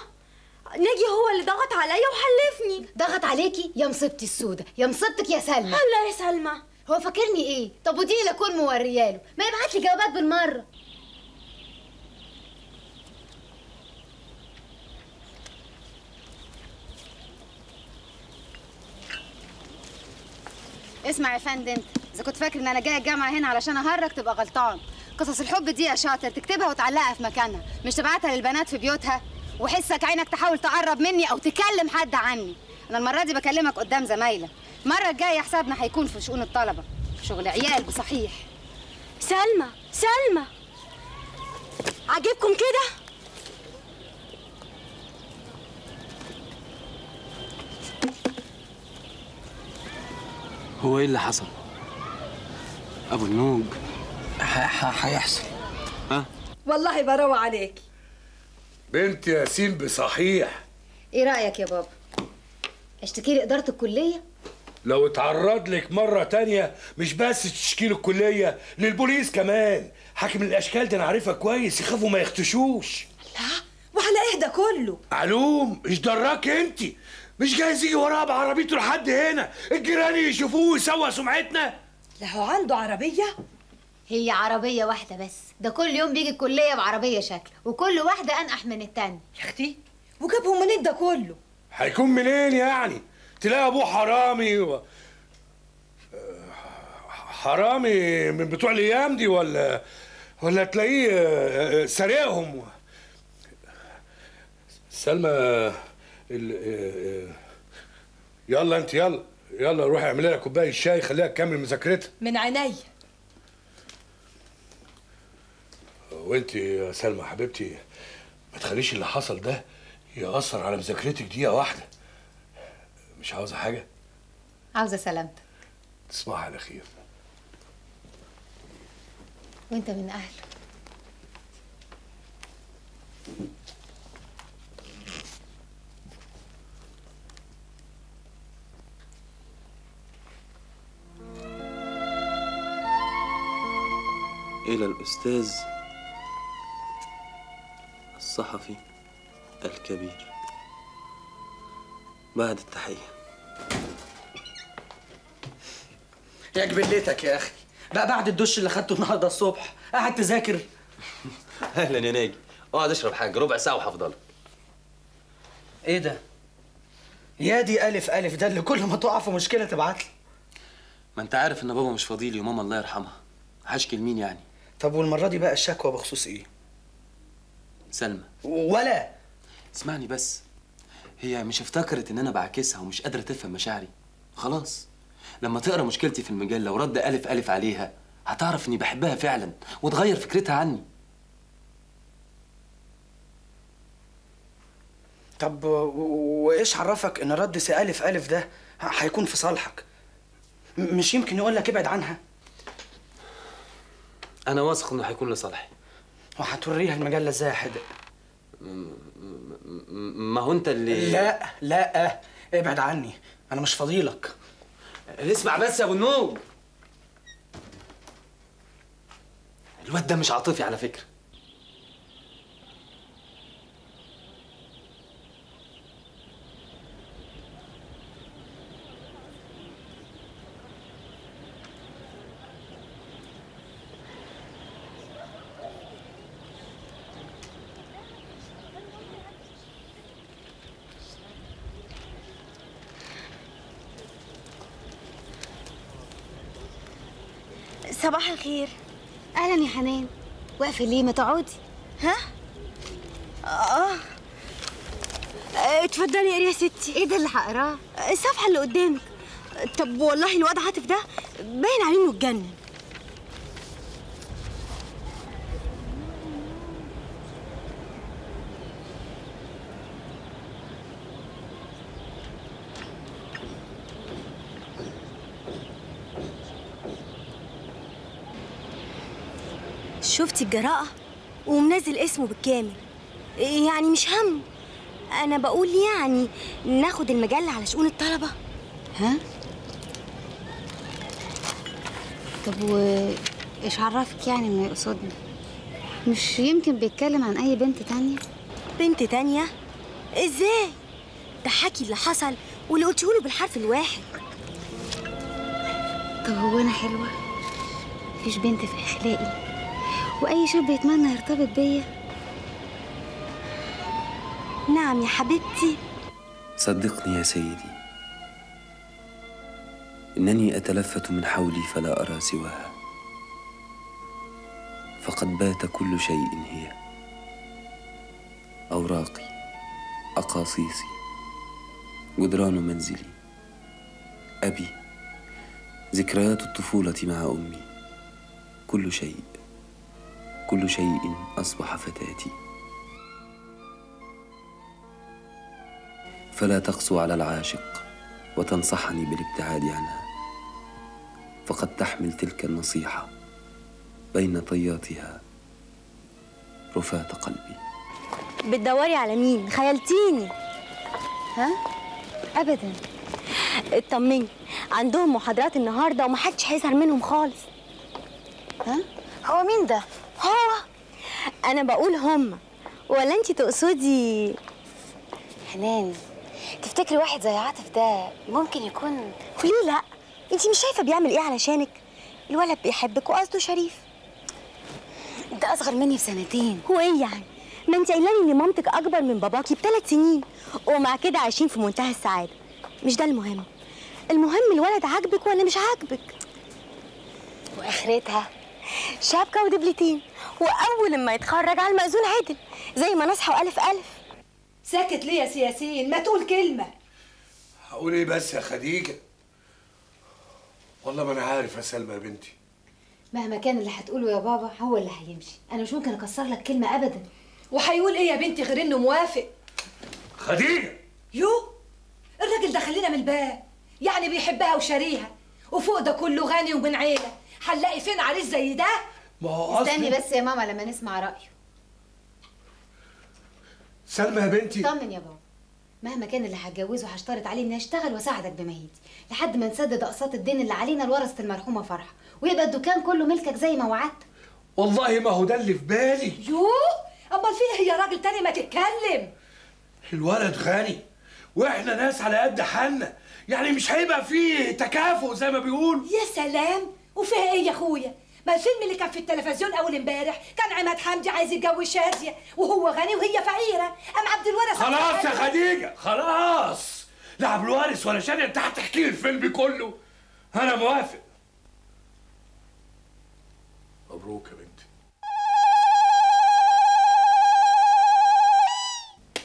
ناجي هو اللي ضغط عليا وحلفني. ضغط عليكي؟ يا مصيبتي السودة يا مصيبتك يا سلمى. الله يا سلمى. هو فاكرني إيه؟ طب ودي اللي اكون مورياله ما يبعت لي جوابات بالمرة. اسمع يا فندم انت إذا كنت فاكر إن أنا جاية الجامعة هنا علشان أهرج تبقى غلطان. قصص الحب دي يا شاطر تكتبها وتعلقها في مكانها. مش تبعتها للبنات في بيوتها؟ وحسك عينك تحاول تقرب مني أو تكلم حد عني. أنا المرة دي بكلمك قدام زمايلك. المرة الجاية حسابنا هيكون في شؤون الطلبة. شغل عيال بصحيح. سلمى سلمى. عجبكم كده؟ هو إيه اللي حصل؟ أبو النوج هيحصل ها؟ والله بروى عليك. بنت ياسين بصحيح. إيه رأيك يا بابا؟ أشتكي لي إدارة الكلية؟ لو اتعرض لك مرة تانية مش بس تشكيل الكلية للبوليس كمان. حاكم الأشكال ده أنا عارفها كويس يخافوا ما يختشوش. وعلى إيه ده كله؟ علوم مش دراك انت مش جايز يجي وراها بعربيته لحد هنا. الجيران يشوفوه ويسوى سمعتنا. لا هو عنده عربية؟ هي عربية واحدة بس. ده كل يوم بيجي الكلية بعربية شكل وكل واحدة أنقح من التانية. يا أختي وجابهم منين ده كله؟ هيكون منين يعني؟ تلاقي أبوه حرامي و... حرامي من بتوع الأيام دي ولا ولا تلاقيه آه، سارقهم سلمى ال... آه، آه، يلا أنت يلا. يلا روحي اعملي لها كوباية شاي خليها تكمل مذاكرتها. من عينيا وانت يا سلمى حبيبتي ما تخليش اللي حصل ده يأثر على مذاكرتك دقيقة واحدة. مش عاوزة حاجة؟ عاوزة سلامتك. تصبح على خير. وانت من اهله إلى الأستاذ الصحفي الكبير. بعد التحية. يا جبلتك يا أخي. بقى بعد الدش اللي خدته النهارده الصبح. قاعد تذاكر. أهلا يا ناجي. أقعد أشرب حاجة. ربع ساعة وهفضلك. إيه ده؟ يا دي ألف ألف. ده اللي كل ما تقع في مشكلة تبعت لي. ما أنت عارف إن بابا مش فاضيلي وماما الله يرحمها. هشكي لمين يعني. طب والمرة دي بقى الشكوى بخصوص إيه؟ سلمى. ولا. اسمعني بس. هي مش افتكرت إن أنا بعكسها ومش قادرة تفهم مشاعري. خلاص. لما تقرأ مشكلتي في المجلة ورد ألف ألف عليها هتعرف إني بحبها فعلا وتغير فكرتها عني. طب وإيش عرفك إن رد سي ألف ألف ده هيكون في صالحك؟ مش يمكن يقول لك ابعد عنها؟ أنا واثق إنه هيكون لصالحي. وهتوريها المجله إزاي يا حدق ما هو أنت اللي لا لا ابعد عني. أنا مش فاضيلك اسمع بس يا أبو النوم. الواد ده مش عاطفي على فكرة صباح الخير. أهلا يا حنان. واقفة ليه؟ ما تقعدي. ها؟ آه. آه، اتفضلي يا ستي. إيه ده اللي هقراه؟ الصفحة اللي قدامك. طب والله الواد عاطف ده باين عليه إنه اتجنن. شفتي الجراءة؟ ومنزل اسمه بالكامل. يعني مش هم. أنا بقول يعني ناخد المجلة على شؤون الطلبة. ها؟ طب وايش عرفك يعني إنه يقصدني؟ مش يمكن بيتكلم عن أي بنت تانية؟ بنت تانية؟ إزاي؟ ده حكي اللي حصل واللي قلتهوله بالحرف الواحد. طب هو أنا حلوة؟ مفيش بنت في إخلاقي. وأي شاب يتمنى يرتبط بيا؟ نعم يا حبيبتي. صدقني يا سيدي إنني أتلفت من حولي فلا أرى سواها. فقد بات كل شيء هي. أوراقي أقاصيصي جدران منزلي. أبي ذكريات الطفولة مع أمي. كل شيء. كل شيء أصبح فتاتي. فلا تقسو على العاشق وتنصحني بالابتعاد عنها. فقد تحمل تلك النصيحة بين طياتها رفاه قلبي. بتدوري على مين؟ خيلتيني ها؟ ابدا. اطمني. عندهم محاضرات النهارده ومحدش هيظهر منهم خالص. ها؟ هو مين ده؟ هو. أنا بقول هم. ولا انت تقصدي حنان؟ تفتكري واحد زي عاطف ده ممكن يكون وليه لأ؟ انت مش شايفة بيعمل إيه علشانك؟ الولد بيحبك وقصده شريف. ده أصغر مني بسنتين. هو إيه يعني؟ ما انت قايلة لي إن مامتك أكبر من باباكي بثلاث سنين. ومع كده عايشين في منتهى السعادة. مش ده المهم؟ المهم الولد عاجبك ولا مش عاجبك؟ وآخرتها؟ شبكه ودبلتين وأول ما يتخرج على المأذون عدل زي ما نصحى والف ألف. ساكت ليه يا سياسيين؟ ما تقول كلمة. هقول إيه بس يا خديجة؟ والله ما أنا عارف يا سلمى يا بنتي. مهما كان اللي هتقوله يا بابا هو اللي هيمشي. أنا مش ممكن أكسر لك كلمة ابدا. وهيقول إيه يا بنتي غير إنه موافق؟ خديجة! يو! الراجل راجل دخلنا من الباب. يعني بيحبها وشاريها. وفوق ده كله غني ومن عيله هنلاقي فين عريس زي ده؟ ما هو استني بس يا ماما لما نسمع رأيه. سلمى يا بنتي. طمن يا بابا. مهما كان اللي هتجوزه هشترط عليه إني اشتغل واساعدك بمهيتي لحد ما نسدد أقساط الدين اللي علينا لورثة المرحومة فرحة ويبقى الدكان كله ملكك زي ما وعدت. والله ما هو ده اللي في بالي. يوه! أمال في إيه يا راجل تاني ما تتكلم؟ الولد غني وإحنا ناس على قد حالنا يعني مش هيبقى فيه تكافؤ زي ما بيقولوا. يا سلام! وفيها إيه يا أخويا؟ ما الفيلم اللي كان في التلفزيون أول امبارح كان عماد حمدي عايز يتجوز شادية وهو غني وهي فقيرة. أم عبد الوارث خلاص يا خديجة خلاص. لا عبد الوارث ولا شادية انت هتحكي لي الفيلم كله. أنا موافق. مبروك يا بنتي.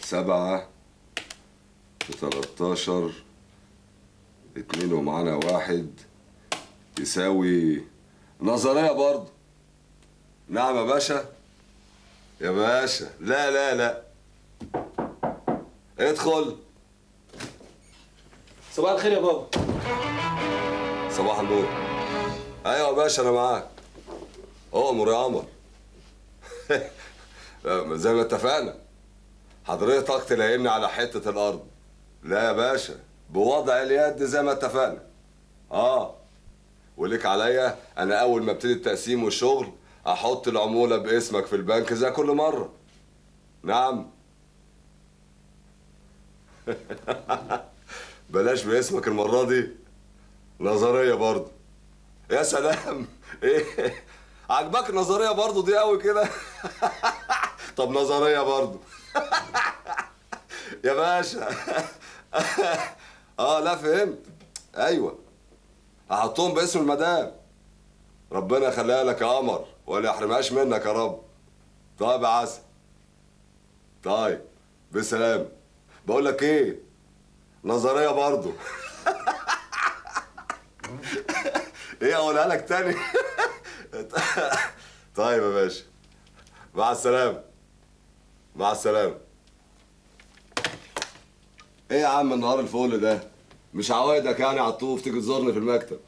سبعة في تلاتاشر اتنين ومعانا واحد. يساوي نظرية برضه. نعم يا باشا. يا باشا. لا لا لا. ادخل. صباح الخير يا بابا. صباح النور. أيوه يا باشا أنا معاك. اؤمر يا قمر زي ما اتفقنا. حضرتك تلاقيني على حتة الأرض. لا يا باشا بوضع اليد زي ما اتفقنا. آه. وليك عليا أنا أول ما ابتدي التقسيم والشغل أحط العمولة باسمك في البنك زي كل مرة. نعم. بلاش باسمك المرة دي. نظرية برضه. يا سلام. إيه؟ عجبك النظرية برضه دي قوي كده؟ طب نظرية برضه. يا باشا. آه لا فهمت. أيوه. هحطهم باسم المدام. ربنا يخليها لك يا قمر ولا يحرمهاش منك يا رب. طيب يا عسل. طيب بسلام. بقول لك إيه؟ نظرية برضو إيه أقولها لك تاني؟ طيب يا باشا. مع السلامة. مع السلامة. إيه يا عم النهار الفل ده؟ مش عوايدك يعني عطوف تيجي تزورني في المكتب.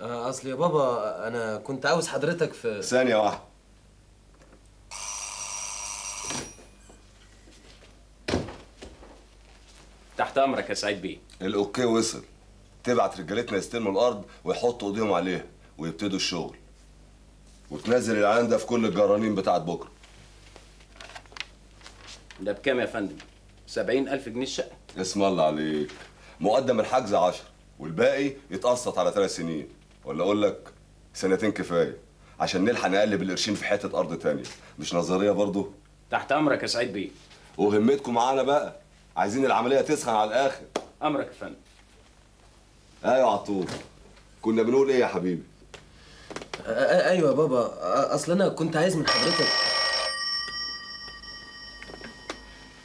آه، أصل يا بابا أنا كنت عاوز حضرتك في ثانية واحدة. تحت أمرك يا سعيد بيه. الأوكي وصل. تبعت رجالتنا يستلموا الأرض ويحطوا أيديهم عليها ويبتدوا الشغل. وتنزل الاعلان ده في كل الجرانين بتاعت بكرة. ده بكام يا فندم؟ سبعين ألف جنيه الشقة. اسم الله عليك. مقدم الحجز 10 والباقي يتقسط على ثلاث سنين. ولا أقول لك سنتين كفاية عشان نلحق نقلب القرشين في حتة أرض تانية. مش نظرية برضو تحت أمرك يا سعيد بيه. وهمتكم معانا بقى؟ عايزين العملية تسخن على الآخر. أمرك يا فندم. أيوه عطوف كنا بنقول إيه يا حبيبي؟ أيوه يا بابا. أصل أنا كنت عايز من حضرتك.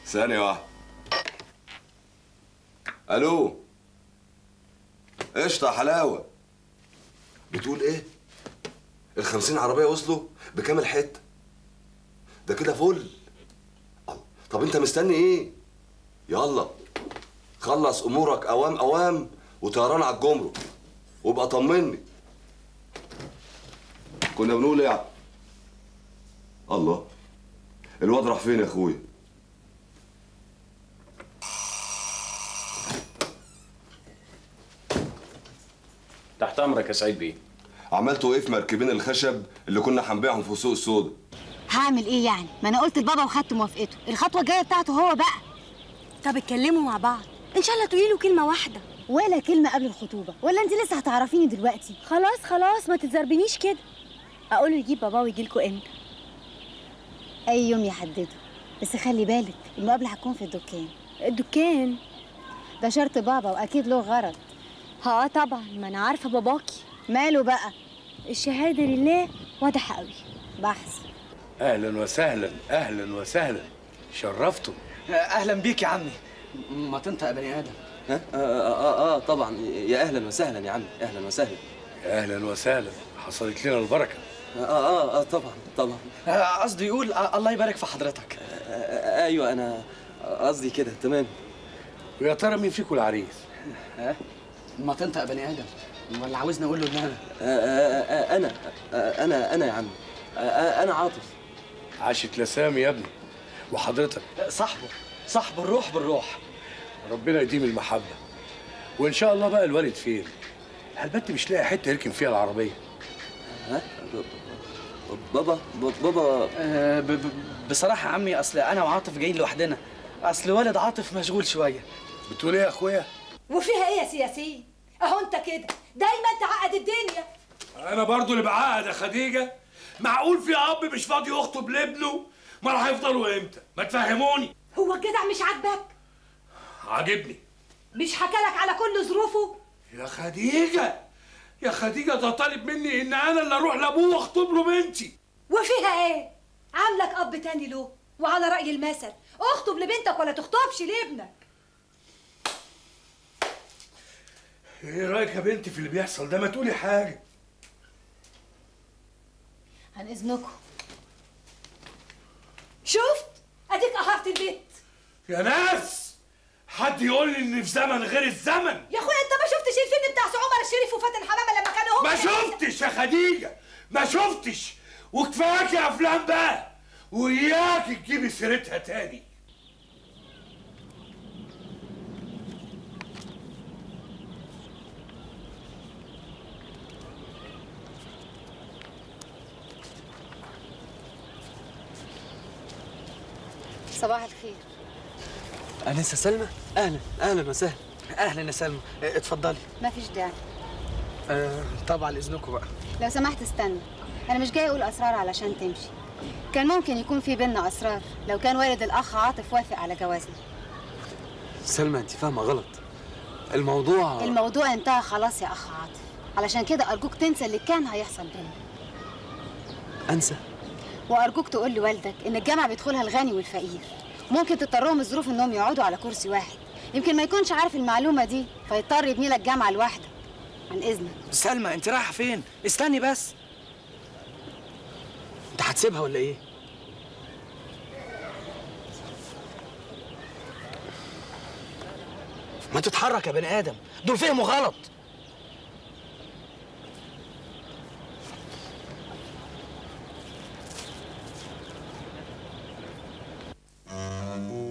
ثانية واحدة. ألو قشطة يا حلاوة بتقول إيه؟ الخمسين عربية وصلوا بكام الحتة؟ ده كده فل طب أنت مستني إيه؟ يلا خلص أمورك أوام أوام وطيران على الجمرك وابقى طمني كنا بنقول يا الله الواد راح فين يا أخويا؟ تحت أمرك يا سعيد بيه. عملتوا إيه في مركبين الخشب اللي كنا هنبيعهم في سوق السودا هعمل إيه يعني؟ ما أنا قلت لبابا وخدت موافقته. الخطوة الجاية بتاعته هو بقى. طب اتكلموا مع بعض. إن شاء الله تقولي له كلمة واحدة. ولا كلمة قبل الخطوبة. ولا أنت لسه هتعرفيني دلوقتي؟ خلاص خلاص ما تتزربنيش كده. أقول له يجيب بابا ويجي لكم إمتى؟ أي يوم يحدده بس خلي بالك المقابلة هتكون في الدكان. الدكان؟ ده شرط بابا وأكيد له غرض. آه طبعا. ما أنا عارفة باباكي. ماله بقى؟ الشهادة لله واضحة قوي. بحث. أهلا وسهلا أهلا وسهلا. شرفتوا. أهلا بيك يا عمي. ما تنطق يا بني آدم. ها؟ آه, آه, آه طبعا. يا أهلا وسهلا يا عم أهلا وسهلا. أهلا وسهلا. حصلت لنا البركة. آه آه, آه طبعا طبعا. آه، قصدي يقول آه، الله يبارك في حضرتك. آه أيوه أنا قصدي كده. تمام. ويا ترى مين فيكم العريس؟ ها؟ ما تنطق بني آدم. ولا عاوزني أقول له إن أنا؟ أنا أنا أنا يا عم. أنا عاطف. عاشت لسامي يا ابني. وحضرتك؟ صاحبه صاحب الروح بالروح. ربنا يديم المحبة. وإن شاء الله بقى الوالد فين؟ البت مش لاقي حتة يركن فيها العربية. ها؟ بابا بابا. آه ب- ب- بصراحة يا عمي أصل أنا وعاطف جايين لوحدنا. أصل والد عاطف مشغول شوية. بتقول إيه يا أخويا؟ وفيها إيه يا سياسيين أهو أنت كده. دايما تعقد الدنيا. أنا برضو اللي بعقد يا خديجة. معقول في أب مش فاضي يخطب لابنه؟ ما راح يفضلوا إمتى؟ ما تفهموني. هو الجدع مش عاجبك؟ عاجبني. مش حكالك على كل ظروفه؟ يا خديجة! يا خديجة ده طالب مني إن أنا اللي أروح لأبوه واخطب له بنتي. وفيها إيه؟ عاملك أب تاني له وعلى رأي المثل. أخطب لبنتك ولا تخطبش لابنك. إيه رأيك يا بنتي في اللي بيحصل ده؟ ما تقولي حاجة. عن إذنكم. شفت؟ أديك قهرت البيت. يا ناس! حد يقول لي إن في زمن غير الزمن؟ يا أخويا أنت ما شفتش الفيلم بتاع عمر الشريف وفاتن حمامة لما كانوا هم؟ ما شفتش يا خديجة ما شفتش. وكفاك يا أفلام بقى. وياك تجيبي سيرتها تاني. صباح الخير. انسه سلمى. أهلا. أهلا وسهلا. أهلا يا سلمى. آه، اتفضلي. ما فيش داعي. آه طبعا اذنكم بقى. لو سمحت استنى. أنا مش جاي أقول أسرار علشان تمشي. كان ممكن يكون في بينا أسرار لو كان والد الأخ عاطف وافق على جوازنا. سلمى أنت فاهمة غلط. الموضوع الموضوع انتهى خلاص يا أخ عاطف. علشان كده أرجوك تنسى اللي كان هيحصل بينا أنسى؟ وأرجوك تقول لوالدك إن الجامعة بيدخلها الغني والفقير. ممكن تضطرهم الظروف إنهم يقعدوا على كرسي واحد. يمكن ما يكونش عارف المعلومة دي فيضطر يبني لك جامعة لوحده عن إذنك. سلمى أنت رايحة فين؟ استني بس. أنت هتسيبها ولا إيه؟ ما تتحرك يا بني آدم. دول فهموا غلط. Mm-hmm.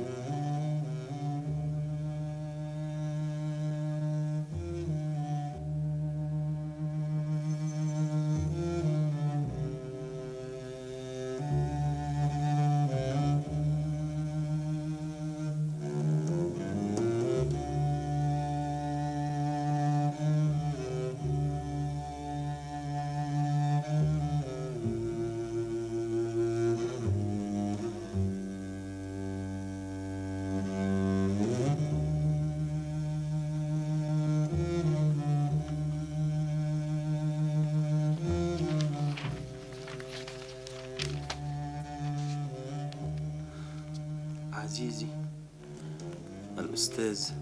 الأستاذ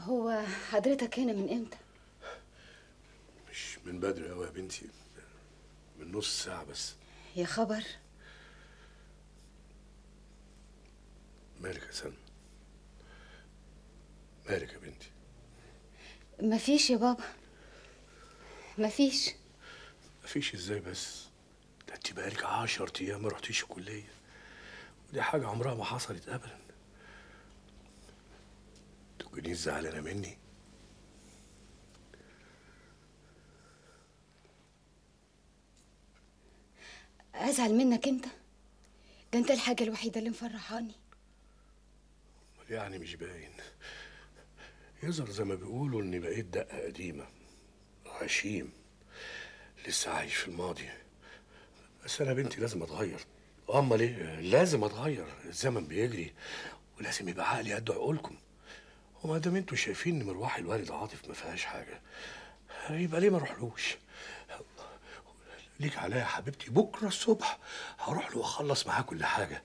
هو حضرتك هنا من إمتى؟ مش من بدري قوي يا بنتي. من نص ساعة بس. يا خبر. مالك يا سلمى؟ مالك يا بنتي؟ مفيش يا بابا. مفيش. مفيش إزاي بس؟ ده انت بقالك عشر أيام ما رحتيش الكلية. ودي حاجة عمرها ما حصلت ابدا. تكونيش زعلانة مني. أزعل منك أنت؟ ده أنت الحاجة الوحيدة اللي مفرحاني. يعني مش باين. يظهر زي ما بيقولوا إني بقيت دقة قديمة. غشيم. لسه عايش في الماضي. بس أنا بنتي لازم أتغير. أمال إيه؟ لازم أتغير. الزمن بيجري. ولازم يبقى عقلي قد عقولكم. وما دام أنتوا شايفين ان مروح الوالد عاطف ما فيهاش حاجة يبقى ليه ما اروحلوش؟ ليك عليا يا حبيبتي بكرة الصبح هروح له واخلص معاه كل حاجة.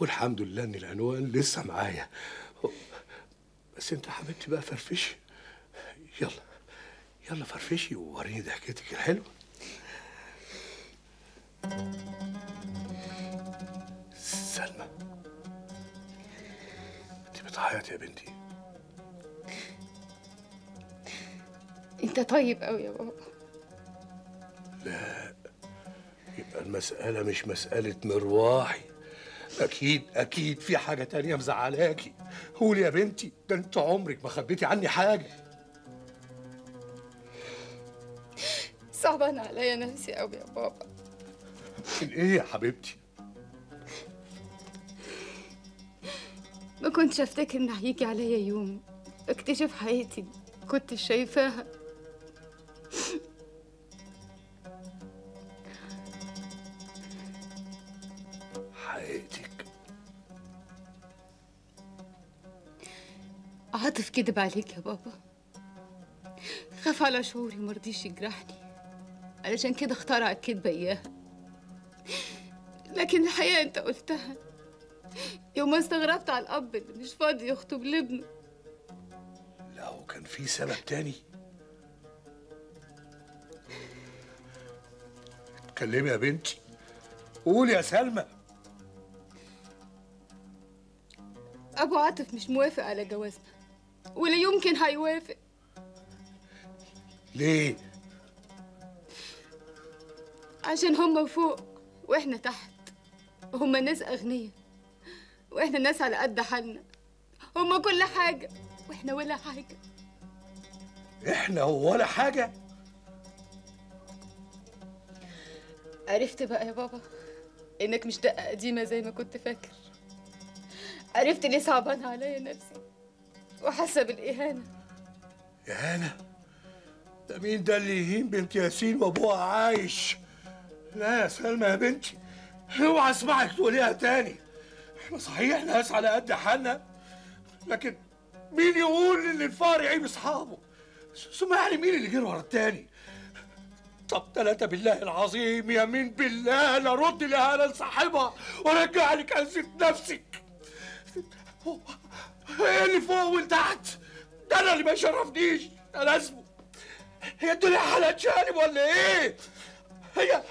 والحمد لله ان العنوان لسه معايا. بس انت حبيبتي بقى فرفشي. يلا يلا فرفشي ووريني ضحكتك الحلوة. سلمى انت بتعيطي يا بنتي. انت طيب قوي يا بابا. لا يبقى المسألة مش مسألة مروحي. أكيد أكيد في حاجة تانية مزعلاكي. قولي يا بنتي ده أنت عمرك ما خبيتي عني حاجة. صعبان عليا نفسي قوي يا بابا. من إيه يا حبيبتي؟ ما كنتش أفتكر ان هيجي عليا يوم. اكتشف حياتي كنت شايفاها. عاطف كدب عليك يا بابا. خاف على شعوري مرضيش يجرحني. علشان كده اخترع الكدبة اياها لكن الحقيقة انت قلتها. يوم ما استغربت على الأب اللي مش فاضي يخطب لابنه. لا وكان في سبب تاني. اتكلمي يا بنتي. قولي يا سلمى. أبو عاطف مش موافق على جوازنا. ولا يمكن هيوافق ليه؟ عشان هما فوق وإحنا تحت. هما ناس أغنياء وإحنا ناس على قد حالنا. هما كل حاجة وإحنا ولا حاجة. إحنا ولا حاجة؟ عرفت بقى يا بابا إنك مش دقة قديمة زي ما كنت فاكر. عرفت ليه صعبان عليا نفسي. وحاسة بالإهانة إهانة؟ ده مين ده اللي يهين بنت ياسين وأبوها عايش؟ لا يا سلمى يا بنتي اوعى اسمعك تقوليها تاني. إحنا صحيح ناس على قد حالنا لكن مين يقول إن الفار يعيب أصحابه؟ ثم يعني مين اللي جري ورا التاني؟ طب تلاتة بالله العظيم يمين بالله لا رد الاهانه لصاحبها ورجع لك عزة نفسك. إيه اللي فوق والتحت ده أنا اللي ما يشرفنيش. أنا اسمه. هي الدنيا حالات شالب ولا إيه؟ هي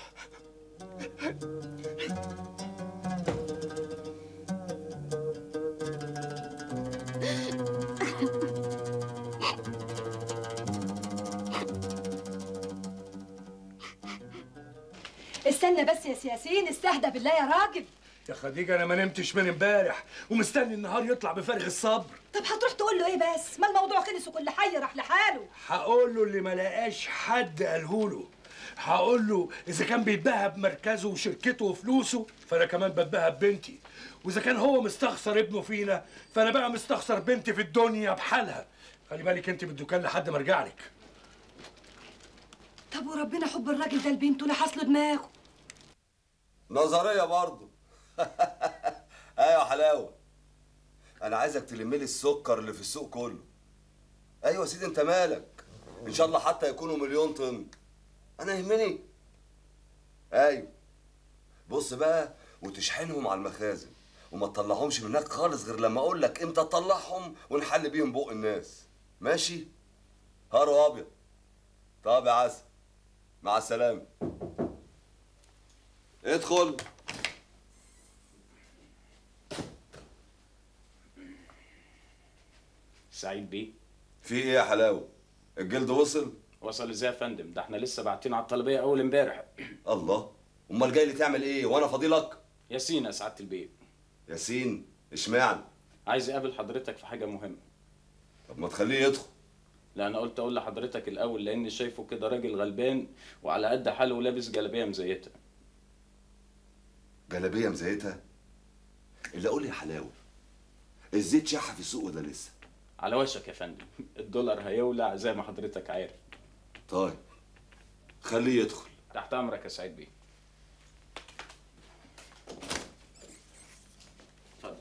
استنى بس يا سياسين استهدى بالله يا راجل. يا خديجة أنا ما نمتش من امبارح ومستني النهار يطلع بفارغ الصبر. طب هتروح تقول له إيه بس؟ ما الموضوع خلص وكل حي راح لحاله. هقول له اللي ما لقاش حد قاله له. هقول له إذا كان بيتباهى بمركزه وشركته وفلوسه فأنا كمان بتباهى ببنتي. وإذا كان هو مستخسر ابنه فينا فأنا بقى مستخسر بنتي في الدنيا بحالها. خلي بالك أنت من الدكان لحد ما أرجع لك. طب وربنا حب الراجل ده لبنته لا دماغه. نظرية برضه. أيوه حلاوة. أنا عايزك تلم لي السكر اللي في السوق كله. أيوه سيدي أنت مالك؟ إن شاء الله حتى يكونوا مليون طن. أنا يهمني. أيوه. بص بقى وتشحنهم على المخازن وما تطلعهمش من هناك خالص غير لما أقول لك إمتى تطلعهم ونحل بيهم بق الناس. ماشي؟ هارو أبيض. طب يا عسل. مع السلامة. ادخل. سعيد بيه. في إيه يا حلاوة؟ الجلد وصل؟ وصل إزاي يا فندم؟ ده إحنا لسه باعتين على الطلبية أول امبارح. الله أمال جاي لي تعمل إيه؟ وأنا فاضيلك ياسين يا سعادة البيه ياسين إشمعنى؟ عايز اقابل حضرتك في حاجة مهمة. طب ما تخليه يدخل. لا أنا قلت أقول لحضرتك الأول لاني شايفه كده راجل غلبان وعلى قد حاله ولابس جلابية مزيتة. جلابية مزيتها اللي أقول يا حلاوة الزيت شح في السوق ولا لسه. على وشك يا فندم. الدولار هيولع زي ما حضرتك عارف. طيب خليه يدخل. تحت أمرك يا سعيد بيه. اتفضل.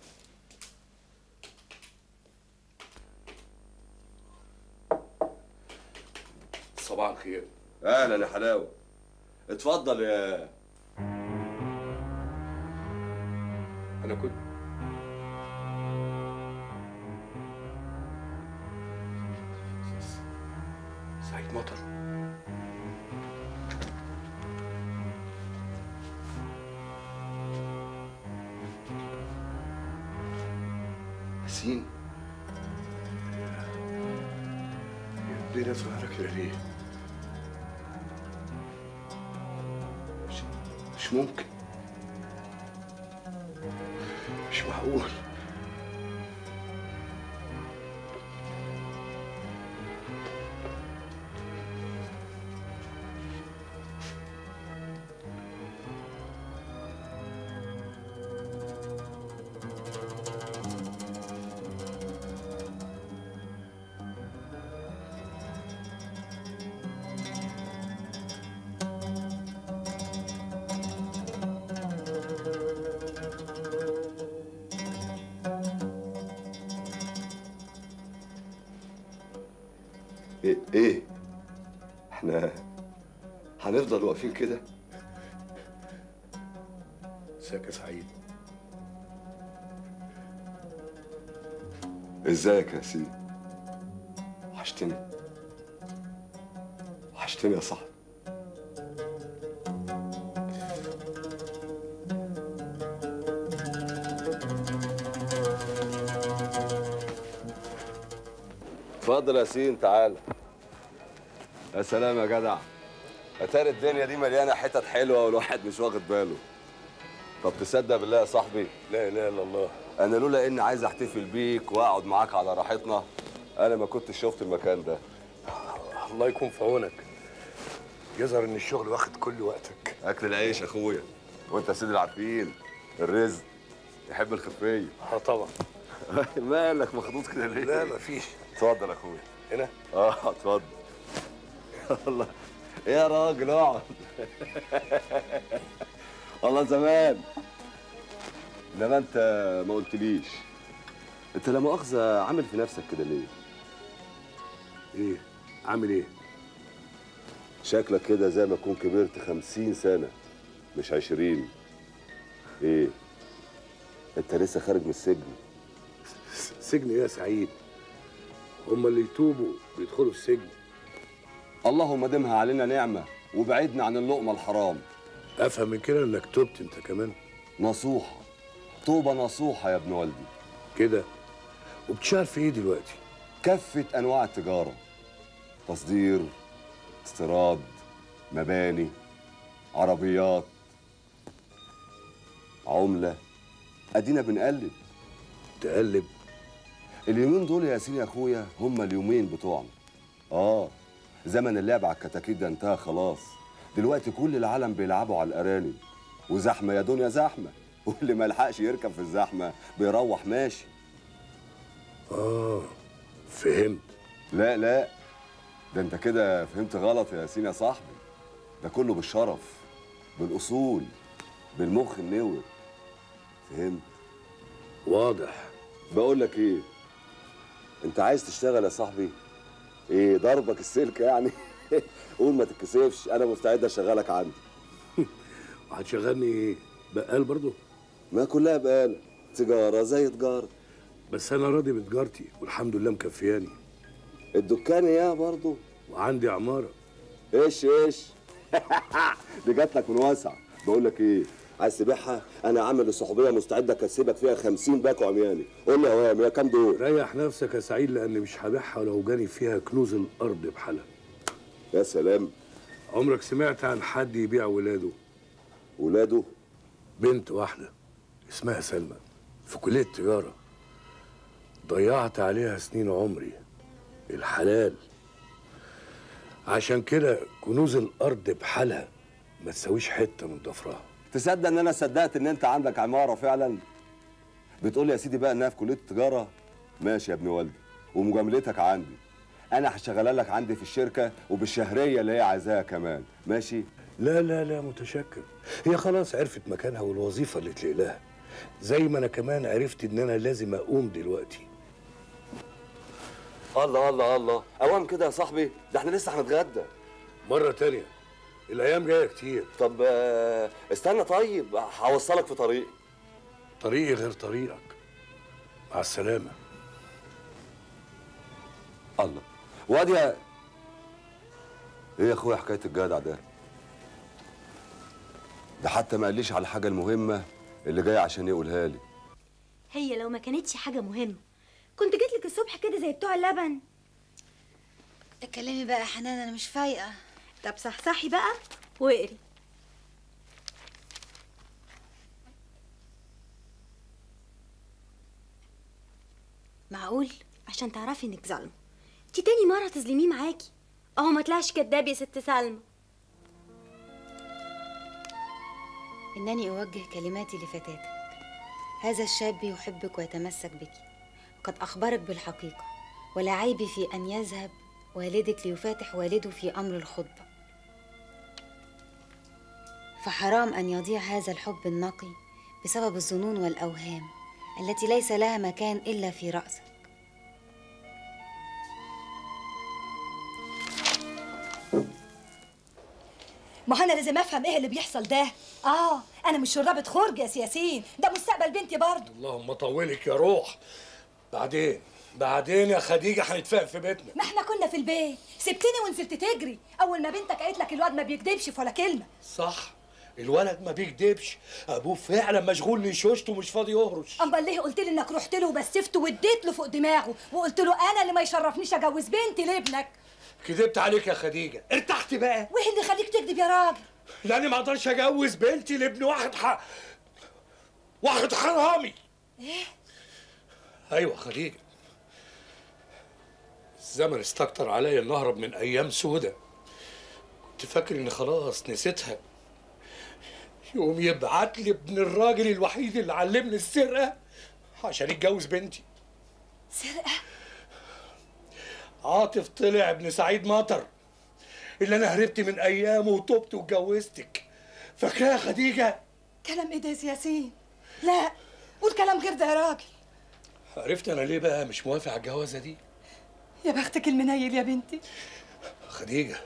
صباح الخير. أهلا يا حلاوة. اتفضل يا أنا كنت كده ليه؟ مش ممكن مش معقول واقفين كده؟ ازيك يا سعيد؟ ازيك يا ياسين وحشتني. وحشتني يا صاحبي. اتفضل يا ياسين تعال يا سلام يا جدع. أتاري الدنيا دي مليانة حتت حلوة والواحد مش واخد باله. طب تصدق بالله يا صاحبي؟ لا إله إلا الله. أنا لولا إني عايز أحتفل بيك وأقعد معاك على راحتنا أنا ما كنتش شفت المكان ده. الله يكون في عونك. يظهر إن الشغل واخد كل وقتك. أكل العيش يا أخويا. وأنت يا سيدي العارفين الرزق يحب الخفيه آه طبعا. مالك مخضوض كده ليه؟ لا مفيش اتفضل يا أخويا. هنا؟ آه اتفضل. الله. يا راجل اقعد. والله زمان. انما انت ما قلتليش. انت لا مؤاخذة عامل في نفسك كده ليه؟ إيه؟ عامل إيه؟ شكلك كده زي ما تكون كبرت خمسين سنة مش عشرين. إيه؟ انت لسه خارج من السجن. سجن إيه يا سعيد. هما اللي يتوبوا بيدخلوا السجن. اللهم دمها علينا نعمة وبعدنا عن اللقمة الحرام. أفهم من كده إنك تبت أنت كمان؟ نصوحة. طوبة نصوحة يا ابن والدي. كده؟ وبتشتغل في إيه دلوقتي؟ كافة أنواع التجارة. تصدير استيراد مباني عربيات عملة. أدينا بنقلب. تقلب؟ اليومين دول يا ياسين يا أخويا هما اليومين بتوعنا. آه. زمن اللعب على الكتاكيت ده انتهى خلاص. دلوقتي كل العالم بيلعبوا على الأرانب. وزحمة يا دنيا زحمة. واللي ما لحقش يركب في الزحمة بيروح ماشي. آه فهمت. لا لا. ده انت كده فهمت غلط يا ياسين يا صاحبي. ده كله بالشرف بالأصول بالمخ النور. فهمت؟ واضح. بقول لك إيه؟ أنت عايز تشتغل يا صاحبي؟ إيه ضربك السلك يعني. قول ما تتكسفش أنا مستعد أشغلك عندي. وهتشغلني إيه؟ بقال برضه ما كلها بقالة تجارة زي تجارة. بس أنا راضي بتجارتي والحمد لله مكفياني. الدكان اياه برضه وعندي عمارة. إيش إيش؟ دي جات لك من واسع. بقول لك إيه؟ عايز تبيعها أنا عامل الصحوبية مستعد أكسبك فيها 50 باكو عمياني. قول لي يا وام كام دول؟ ريح نفسك يا سعيد لأن مش هبيعها لو جاني فيها كنوز الأرض بحالها يا سلام. عمرك سمعت عن حد يبيع ولاده؟ ولاده؟ بنت واحدة اسمها سلمى في كلية التجاره ضيعت عليها سنين عمري الحلال. عشان كده كنوز الأرض بحالها ما تساويش حتة من ضفرها. تصدق ان أنا صدقت ان انت عندك عمارة فعلا؟ بتقول لي يا سيدي بقى انها في كلية التجارة؟ ماشي يا ابن والدي ومجاملتك عندي. أنا هشغلها لك عندي في الشركة وبالشهرية اللي هي عايزاها كمان. ماشي؟ لا لا لا متشكر. هي خلاص عرفت مكانها والوظيفة اللي تلاقي لها زي ما أنا كمان عرفت ان أنا لازم اقوم دلوقتي. الله الله الله. اوام كده يا صاحبي ده إحنا لسه هنتغدى. مرة تانية. الأيام جاية كتير. طب آه، استنى طيب هوصلك في طريقي طريقي غير طريقك. مع السلامة. الله. وادي يا إيه يا أخويا حكاية الجدع ده؟ ده حتى ما قاليش على الحاجة المهمة اللي جاي عشان يقولها لي. هي لو ما كانتش حاجة مهمة كنت جيت لك الصبح كده زي بتوع اللبن. اتكلمي بقى يا حنان أنا مش فايقة. طب صحصحي بقى واقري. معقول؟ عشان تعرفي انك ظالمة. دي تاني مرة تظلميه معاكي. اهو ما طلعش كداب يا ست سلمى. إنني أوجه كلماتي لفتاتك. هذا الشاب يحبك ويتمسك بك. قد أخبرك بالحقيقة ولا عيب في أن يذهب والدك ليفاتح والده في أمر الخطبة. فحرام أن يضيع هذا الحب النقي بسبب الظنون والأوهام التي ليس لها مكان إلا في رأسك. ما أنا لازم أفهم إيه اللي بيحصل ده؟ آه أنا مش شرابة خرج يا سياسين ده مستقبل بنتي برضه. اللهم طولك يا روح. بعدين بعدين يا خديجة هنتفاهم في بيتنا. ما إحنا كنا في البيت. سبتني ونزلت تجري. أول ما بنتك قالت لك الواد ما بيكدبش في ولا كلمة. صح. الولد ما بيكدبش. أبوه فعلا مشغول لشوشته ومش فاضي يهرش. امال ليه قلت لي إنك رحت له وبسفته واديت له فوق دماغه وقلت له أنا اللي ما يشرفنيش أجوز بنتي لابنك؟ كدبت عليك يا خديجة. ارتحت بقى. وإيه اللي يخليك تكذب يا راجل؟ لأني ما أقدرش أجوز بنتي لابن واحد ح... واحد حرامي. إيه؟ أيوه خديجة. الزمن استكتر عليا اني اهرب من أيام سودة. كنت فاكر إني خلاص نسيتها. يقوم يبعت لي ابن الراجل الوحيد اللي علمني السرقة عشان يتجوز بنتي. سرقة؟ عاطف طلع ابن سعيد مطر اللي أنا هربت من أيامه وتوبت واتجوزتك. فاكراها يا خديجة؟ كلام إيه ده يا سياسين لا قول كلام غير ده يا راجل. عرفت أنا ليه بقى مش موافق على الجوازة دي؟ يا بختك المنيل يا بنتي. خديجة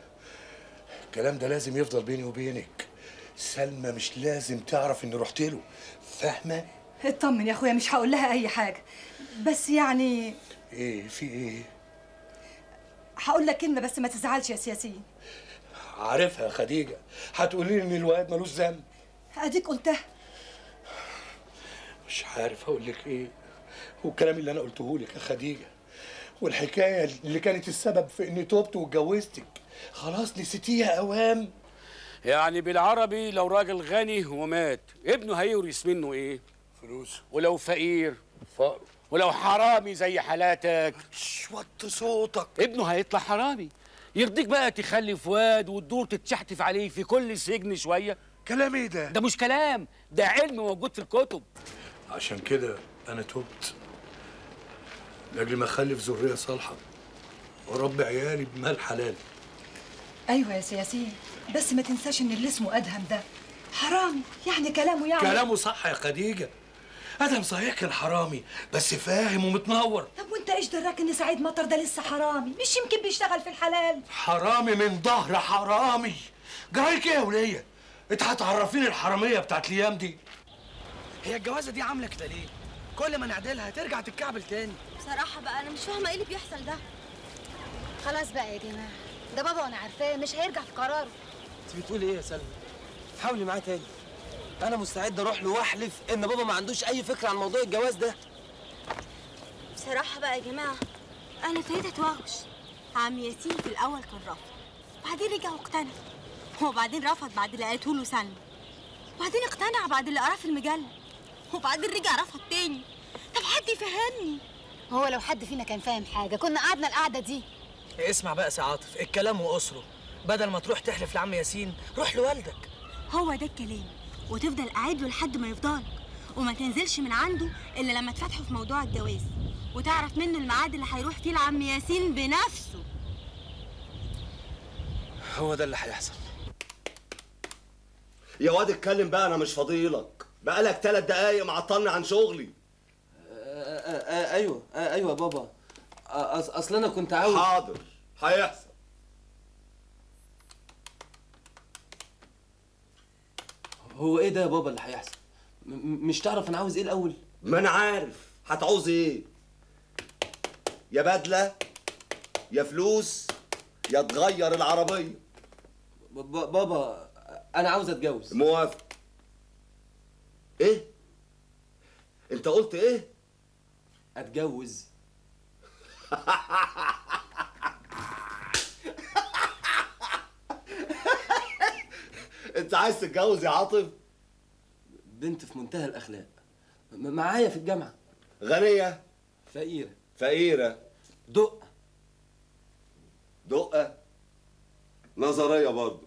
الكلام ده لازم يفضل بيني وبينك. سلمى مش لازم تعرف إني رحت له. فاهمة؟ اطمن يا أخويا مش هقول لها أي حاجة. بس يعني إيه في إيه؟ هقول لك كلمة بس ما تزعلش يا سياسين عارفها يا خديجة. هتقولي لي إن الواد ملوش ذنب. أديك قلتها. مش عارف أقول لك إيه. والكلام اللي أنا قلته لك يا خديجة. والحكاية اللي كانت السبب في إني توبت واتجوزتك. خلاص نسيتيها اوام يعني بالعربي لو راجل غني ومات ابنه هيورث منه إيه؟ فلوس. ولو فقير فقر ولو حرامي زي حالاتك. وطي صوتك. ابنه هيطلع حرامي. يرضيك بقى تخلف واد وتدور تتشحتف عليه في كل سجن شوية. كلام إيه ده؟ ده مش كلام ده علم موجود في الكتب. عشان كده أنا تبت لأجل ما أخلف ذرية صالحة. واربي عيالي بمال حلال. أيوه يا سياسين بس ما تنساش إن اللي اسمه أدهم ده. حرام. يعني كلامه يعني. كلامه صح يا خديجة. آدم صحيح كان حرامي بس فاهم ومتنور. طب وأنت إيش دراك إن سعيد مطر ده لسه حرامي؟ مش يمكن بيشتغل في الحلال. حرامي من ظهر حرامي. جرايك إيه يا ولية؟ انت هتعرفيني الحرامية بتاعت الأيام دي. هي الجوازة دي عاملة كده ليه؟ كل ما نعدلها ترجع تتكعبل تاني. بصراحة بقى أنا مش فاهمة إيه اللي بيحصل ده. خلاص بقى يا جماعة. ده بابا وأنا عارفاه مش هيرجع في قراره. انت بتقولي إيه يا سلمى؟ حاولي معاه تاني. أنا مستعد أروح له واحلف ان بابا ما عندوش اي فكرة عن موضوع الجواز ده. بصراحة بقى يا جماعة أنا ابتديت أتوغش عم ياسين في الأول كان رافض بعدين رجع واقتنع. وبعدين رفض بعد اللي قالته له سلمى. وبعدين اقتنع بعد اللي قراه في المجلة. وبعدين رجع رفض تاني. طب حد يفهمني؟ هو لو حد فينا كان فاهم حاجة كنا قعدنا القعدة دي. اسمع بقى يا عاطف الكلام وأسره. بدل ما تروح تحلف لعم ياسين روح لوالدك. هو ده الكلام وتفضل قاعد له لحد ما يفضلك وما تنزلش من عنده إلا لما تفتحه في موضوع الجواز وتعرف منه الميعاد اللي هيروح فيه لعم ياسين بنفسه. هو ده اللي هيحصل. يا واد اتكلم بقى أنا مش فاضيلك. بقالك ثلاث دقايق معطلني عن شغلي. أيوه أيوه بابا. اصل أنا كنت عاوز حاضر هيحصل. هو إيه ده يا بابا اللي هيحصل؟ مش تعرف أنا عاوز إيه الأول؟ ما أنا عارف. هتعوز إيه؟ يا بدلة يا فلوس يا تغير العربية. بابا أنا عاوز أتجوز. موافق. إيه؟ أنت قلت إيه؟ أتجوز. انت عايز تتجوز يا عاطف؟ بنت في منتهى الأخلاق. معايا في الجامعة. غنية؟ فقيرة. فقيرة. دق دقة؟ نظرية برضه.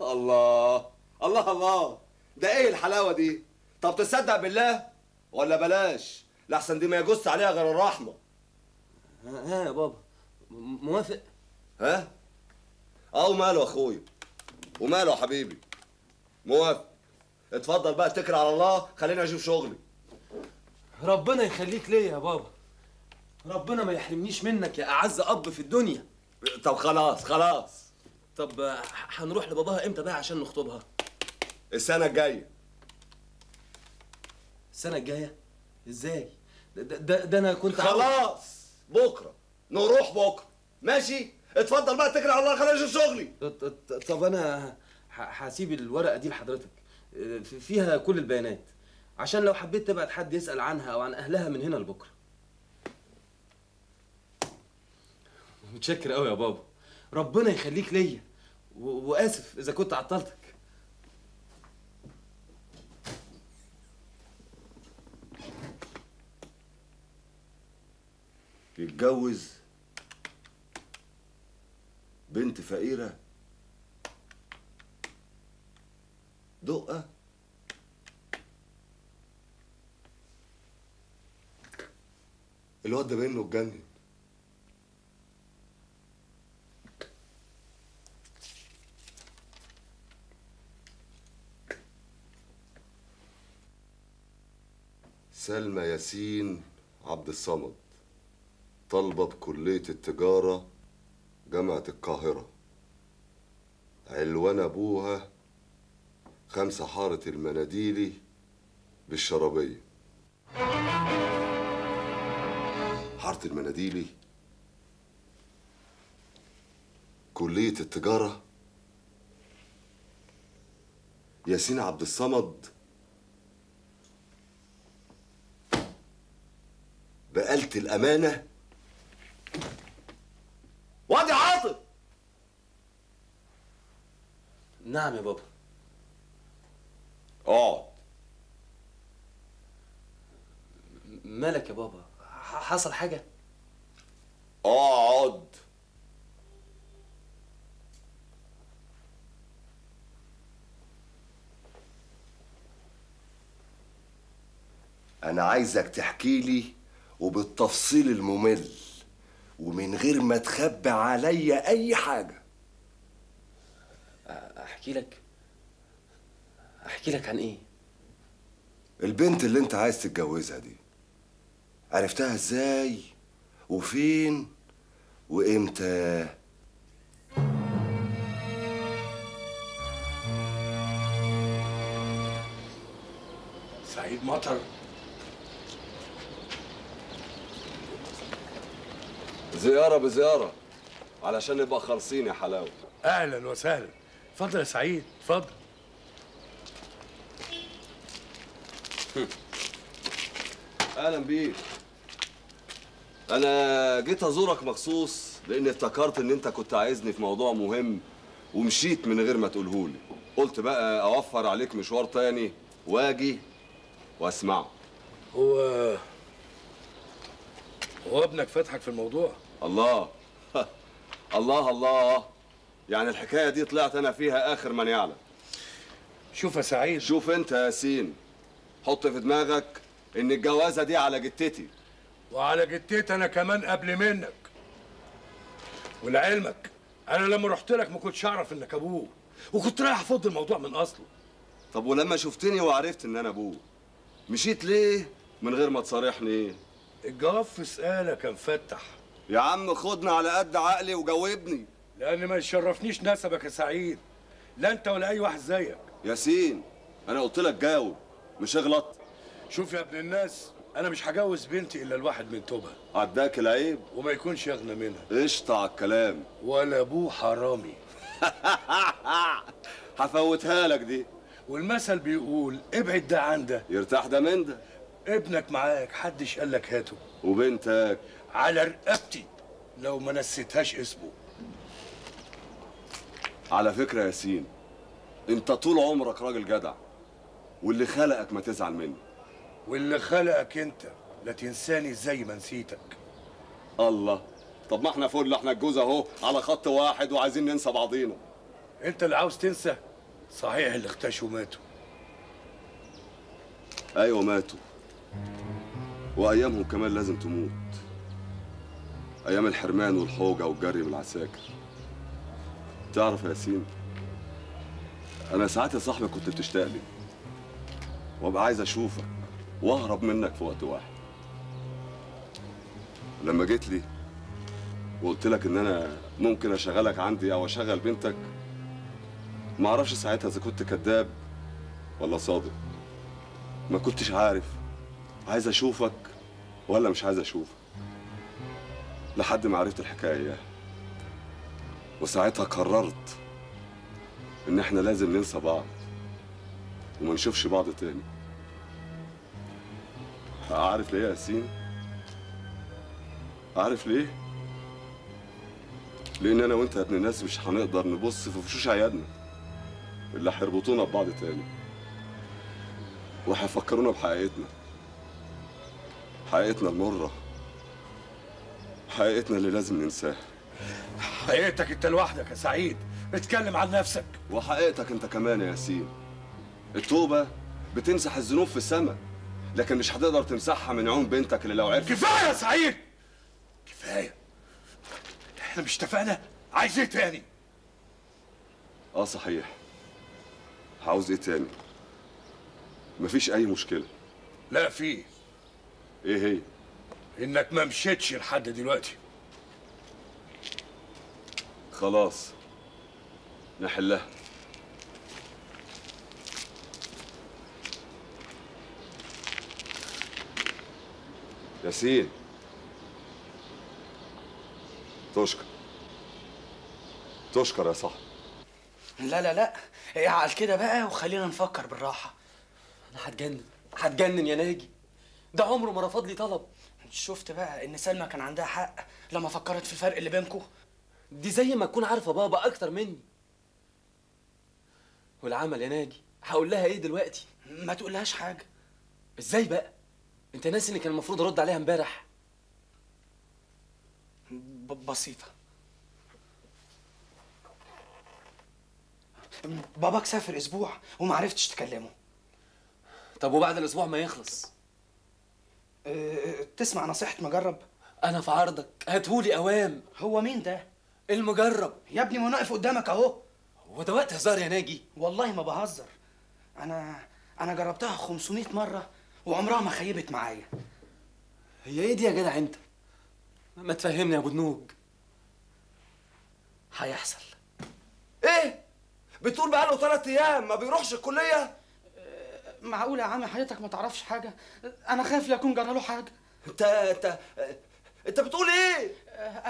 الله. الله الله. ده إيه الحلاوة دي؟ طب تصدق بالله؟ ولا بلاش. لحسن دي ما يجوز عليها غير الرحمة. ها يا بابا. موافق؟ ها؟ آه وماله يا اخويا وماله يا حبيبي؟ موافق. اتفضل بقى اتكل على الله خليني أشوف شغلي. ربنا يخليك ليا يا بابا. ربنا ما يحرمنيش منك يا أعز أب في الدنيا. طب خلاص خلاص. طب هنروح لباباها إمتى بقى عشان نخطبها؟ السنة الجاية. السنة الجاية؟ إزاي؟ ده, ده, ده أنا كنت خلاص بكرة. نروح بكرة. ماشي؟ اتفضل بقى اتكل على الله خليني أشوف شغلي. طب أنا هسيب الورقة دي لحضرتك. آه، في- فيها كل البيانات. عشان لو حبيت تبعت حد يسأل عنها أو عن أهلها من هنا لبكرة. متشكر قوي يا بابا. ربنا يخليك ليا. وآسف إذا كنت عطلتك. يتجوز بنت فقيرة دقة. الواد ده بينه اتجنن سلمى ياسين عبد الصمد طالبة بكلية التجارة جامعة القاهرة. علوان أبوها خمسة حارة المناديلي بالشرابية. حارة المناديلي كلية التجارة ياسين عبد الصمد بقالة الأمانة. وادي عاطف. نعم يا بابا. اقعد مالك يا بابا. حصل حاجة؟ اقعد أنا عايزك تحكي لي وبالتفصيل الممل ومن غير ما تخبي عليا أي حاجة. أحكي لك؟ أحكي لك عن إيه؟ البنت اللي أنت عايز تتجوزها دي عرفتها إزاي؟ وفين؟ وإمتى؟ سعيد مطر. زيارة بزيارة علشان نبقى خالصين يا حلاوة. أهلا وسهلا. اتفضل يا سعيد اتفضل. أهلا بيك. أنا جيت أزورك مخصوص لأن افتكرت إن أنت كنت عايزني في موضوع مهم ومشيت من غير ما تقولهولي. قلت بقى أوفر عليك مشوار تاني وأجي وأسمعه. هو هو ابنك فتحك في الموضوع؟ الله. الله الله. يعني الحكاية دي طلعت أنا فيها آخر من يعلم. شوف يا سعيد. شوف أنت يا ياسين. حط في دماغك إن الجوازة دي على جتتي. وعلى جتيت أنا كمان قبل منك. ولعلمك أنا لما رحت لك ما كنتش أعرف إنك أبوه. وكنت رايح أفض الموضوع من أصله. طب ولما شفتني وعرفت إن أنا أبوه مشيت ليه من غير ما تصارحني؟ الجواب في سؤالك كان فتح. يا عم خدنا على قد عقلي وجاوبني. لأن ما يشرفنيش نسبك يا سعيد. لا أنت ولا أي واحد زيك. ياسين أنا قلت لك جاوب. مش اغلط؟ شوف يا ابن الناس أنا مش هجوز بنتي إلا الواحد من توبها عداك العيب؟ وما يكونش اغنى منها. قشطة على الكلام. ولا أبوه حرامي. هفوتها لك دي. والمثل بيقول ابعد ده عن ده. يرتاح ده من ده. ابنك معاك حدش قال لك هاته. وبنتك. على رقبتي لو ما نسيتهاش اسمه. على فكرة يا ياسين أنت طول عمرك راجل جدع. واللي خلقك ما تزعل مني واللي خلقك انت لا تنساني زي ما نسيتك. الله. طب ما إحنا فل إحنا الجوز اهو على خط واحد وعايزين ننسى بعضينا. انت اللي عاوز تنسى؟ صحيح اللي اختشوا ماتوا. أيوه ماتوا. وأيامهم كمان لازم تموت. أيام الحرمان والحوجة والجري من العساكر. تعرف يا ياسين أنا ساعات يا صاحبي كنت بتشتاق لي. وأبقى عايز أشوفك وأهرب منك في وقت واحد. لما جيت لي وقلت لك إن أنا ممكن أشغلك عندي أو أشغل بنتك ما أعرفش ساعتها إذا كنت كذاب ولا صادق. ما كنتش عارف عايز أشوفك ولا مش عايز أشوفك لحد ما عرفت الحكاية وساعتها قررت إن إحنا لازم ننسى بعض وما نشوفش بعض تاني. عارف ليه يا ياسين؟ عارف ليه؟ لأن أنا وأنت يا ابن الناس مش هنقدر نبص في وشوش عيالنا اللي هيربطونا ببعض تاني. وهيفكرونا بحقيقتنا. حقيقتنا المرة. حقيقتنا اللي لازم ننساها. حقيقتك انت لوحدك يا سعيد. اتكلم عن نفسك. وحقيقتك انت كمان يا ياسين. التوبة بتمسح الذنوب في السماء لكن مش هتقدر تمسحها من عيون بنتك اللي لو عرفت. كفاية يا سعيد! كفاية. إحنا مش اتفقنا؟ عايز إيه تاني؟ آه صحيح. عاوز إيه تاني؟ مفيش أي مشكلة. لا في إيه هي؟ إنك ما مشيتش لحد دلوقتي. خلاص. نحلها. ياسين تشكر تشكر يا صاحبي لا لا. لا اعقل كده بقى وخلينا نفكر بالراحة. أنا هتجنن. هتجنن يا ناجي. ده عمره ما رفض لي طلب. شفت بقى إن سلمى كان عندها حق لما فكرت في الفرق اللي بينكم دي زي ما تكون عارفة بابا أكتر مني. والعمل يا ناجي هقول لها إيه دلوقتي؟ ما تقولهاش حاجة. إزاي بقى؟ انت ناسي ان كان المفروض ارد عليها امبارح؟ بسيطة. باباك سافر أسبوع وما عرفتش تكلمه. طب وبعد الأسبوع ما يخلص؟ أه، تسمع نصيحة مجرب؟ أنا في عرضك. هاتهولي أوام. هو مين ده؟ المجرب. يا ابني ما واقف قدامك أهو. هو ده وقت هزار يا ناجي؟ والله ما بهزر. أنا أنا جربتها 500 مرة وعمرها ما خيبت معايا. هي إيه دي يا جدع أنت؟ ما تفهمني يا أبو دنوج. هيحصل. إيه؟ بتقول بقاله ثلاث أيام ما بيروحش الكلية؟ معقول يا عم حضرتك ما تعرفش حاجة؟ أنا خايف لا يكون جرى له حاجة. أنت أنت أنت بتقول إيه؟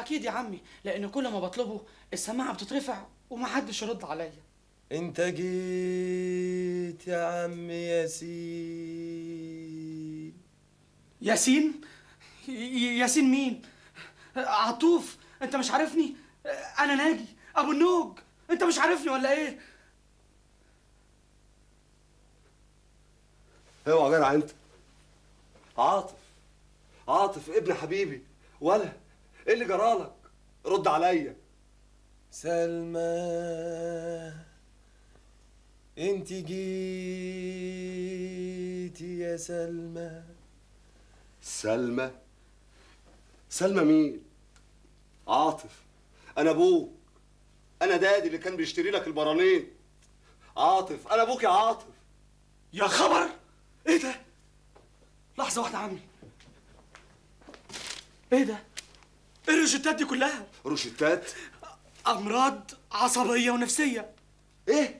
أكيد يا عمي لأن كل ما بطلبه السماعة بتترفع ومحدش يرد عليا. أنت جيت يا عم ياسين. ياسين؟ ياسين مين؟ عطوف انت مش عارفني؟ أنا ناجي ابو النوج انت مش عارفني ولا إيه؟ اوعى يا جدع انت. عاطف عاطف ابن حبيبي ولا إيه اللي جرالك رد عليا. سلمى انت جيتي يا سلمى. سلمى. سلمى مين؟ عاطف. أنا أبوك. أنا دادي اللي كان بيشتري لك البرانين. عاطف. أنا أبوك يا عاطف. يا خبر! إيه ده؟ لحظة واحدة يا عمي. إيه ده؟ إيه الروشتات دي كلها؟ روشتات؟ أمراض عصبية ونفسية. إيه؟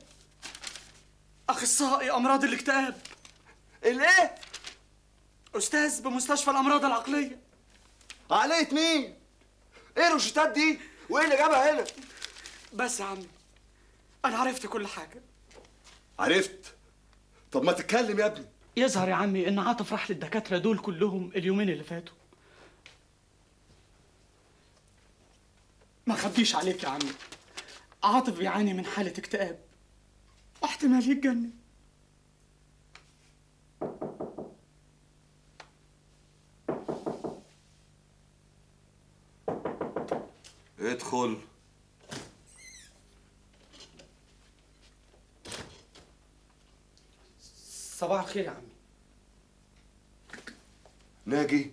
أخصائي أمراض الاكتئاب. الإيه؟ أستاذ بمستشفى الأمراض العقلية. علية مين؟ إيه الروشتات دي؟ وإيه اللي جابها هنا؟ بس يا عمي أنا عرفت كل حاجة. عرفت؟ طب ما تتكلم يا ابني. يظهر يا عمي إن عاطف راح للدكاترة دول كلهم اليومين اللي فاتوا. ما خبيش عليك يا عمي. عاطف بيعاني من حالة اكتئاب. واحتمال يتجنن. ادخل صباح الخير يا عمي. ناجي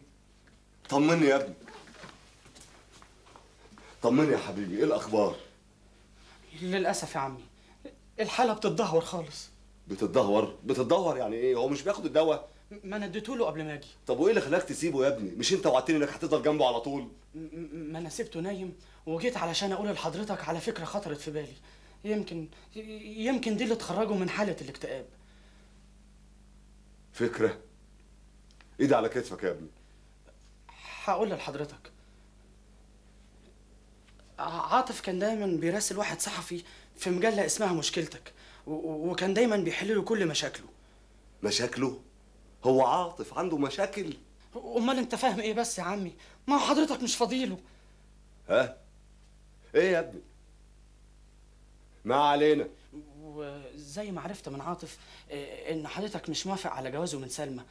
طمني يا ابني. طمني يا حبيبي. إيه الأخبار؟ للأسف يا عمي الحالة بتتدهور خالص. بتتدهور؟ بتتدهور يعني إيه؟ هو مش بياخد الدواء؟ ما أنا اديتهوله قبل ما أجي. طب وإيه اللي خلاك تسيبه يا ابني؟ مش أنت وعدتني إنك هتفضل جنبه على طول. ما أنا سبته نايم وجيت علشان أقول لحضرتك على فكرة خطرت في بالي. يمكن يمكن دي اللي تخرجه من حالة الاكتئاب. فكرة؟ إيدي على كتفك يا ابني. هقول لحضرتك. عاطف كان دايما بيراسل واحد صحفي في مجلة اسمها مشكلتك وكان دايما بيحل له كل مشاكله. مشاكله؟ هو عاطف عنده مشاكل؟ أمال أنت فاهم إيه بس يا عمي؟ ما هو حضرتك مش فاضيله ها؟ إيه يا ابني؟ ما علينا. وزي ما عرفت من عاطف آه، إن حضرتك مش موافق على جوازه من سلمى.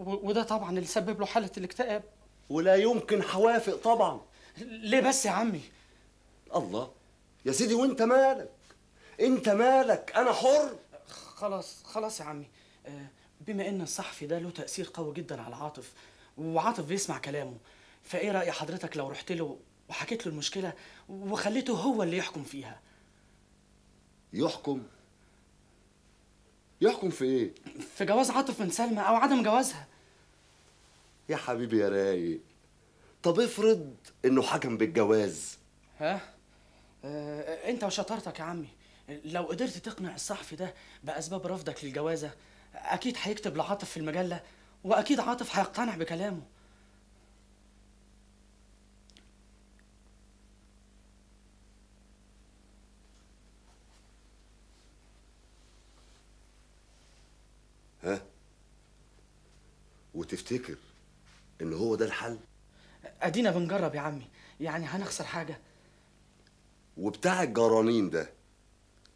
وده طبعا اللي سبب له حالة الاكتئاب. ولا يمكن حوافق طبعا. ليه بس يا عمي؟ الله يا سيدي وأنت مالك؟ أنت مالك؟ أنا حر. خلاص خلاص يا عمي. آه، بما إن الصحفي ده له تأثير قوي جدا على عاطف وعاطف بيسمع كلامه فإيه رأي حضرتك لو رحت له وحكيت له المشكلة وخليته هو اللي يحكم فيها؟ يحكم؟ يحكم في إيه؟ في جواز عاطف من سلمى أو عدم جوازها. يا حبيبي يا رايق طب افرض إنه حكم بالجواز. ها؟ آه، أنت وشطارتك يا عمي لو قدرت تقنع الصحفي ده بأسباب رفضك للجوازة أكيد هيكتب لعاطف في المجله وأكيد عاطف هيقتنع بكلامه. ها؟ وتفتكر إن هو ده الحل؟ أدينا بنجرب يا عمي. يعني هنخسر حاجة. وبتاع الجرانين ده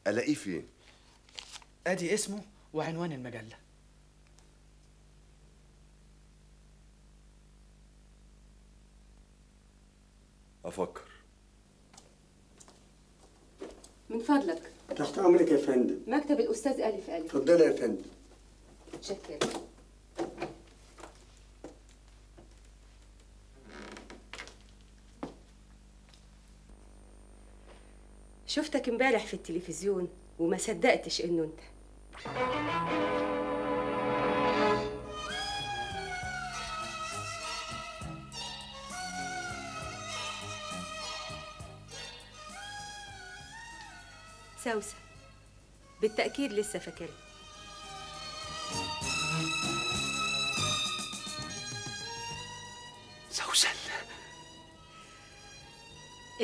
ألاقيه فين؟ أدي اسمه. وعنوان المجلة. أفكر. من فضلك. تحت أمرك يا فندم. مكتب الأستاذ ألف ألف. اتفضلي يا فندم. شكرا. شفتك امبارح في التلفزيون وما صدقتش إنه أنت. سوسن بالتأكيد لسه فاكرها. سوسن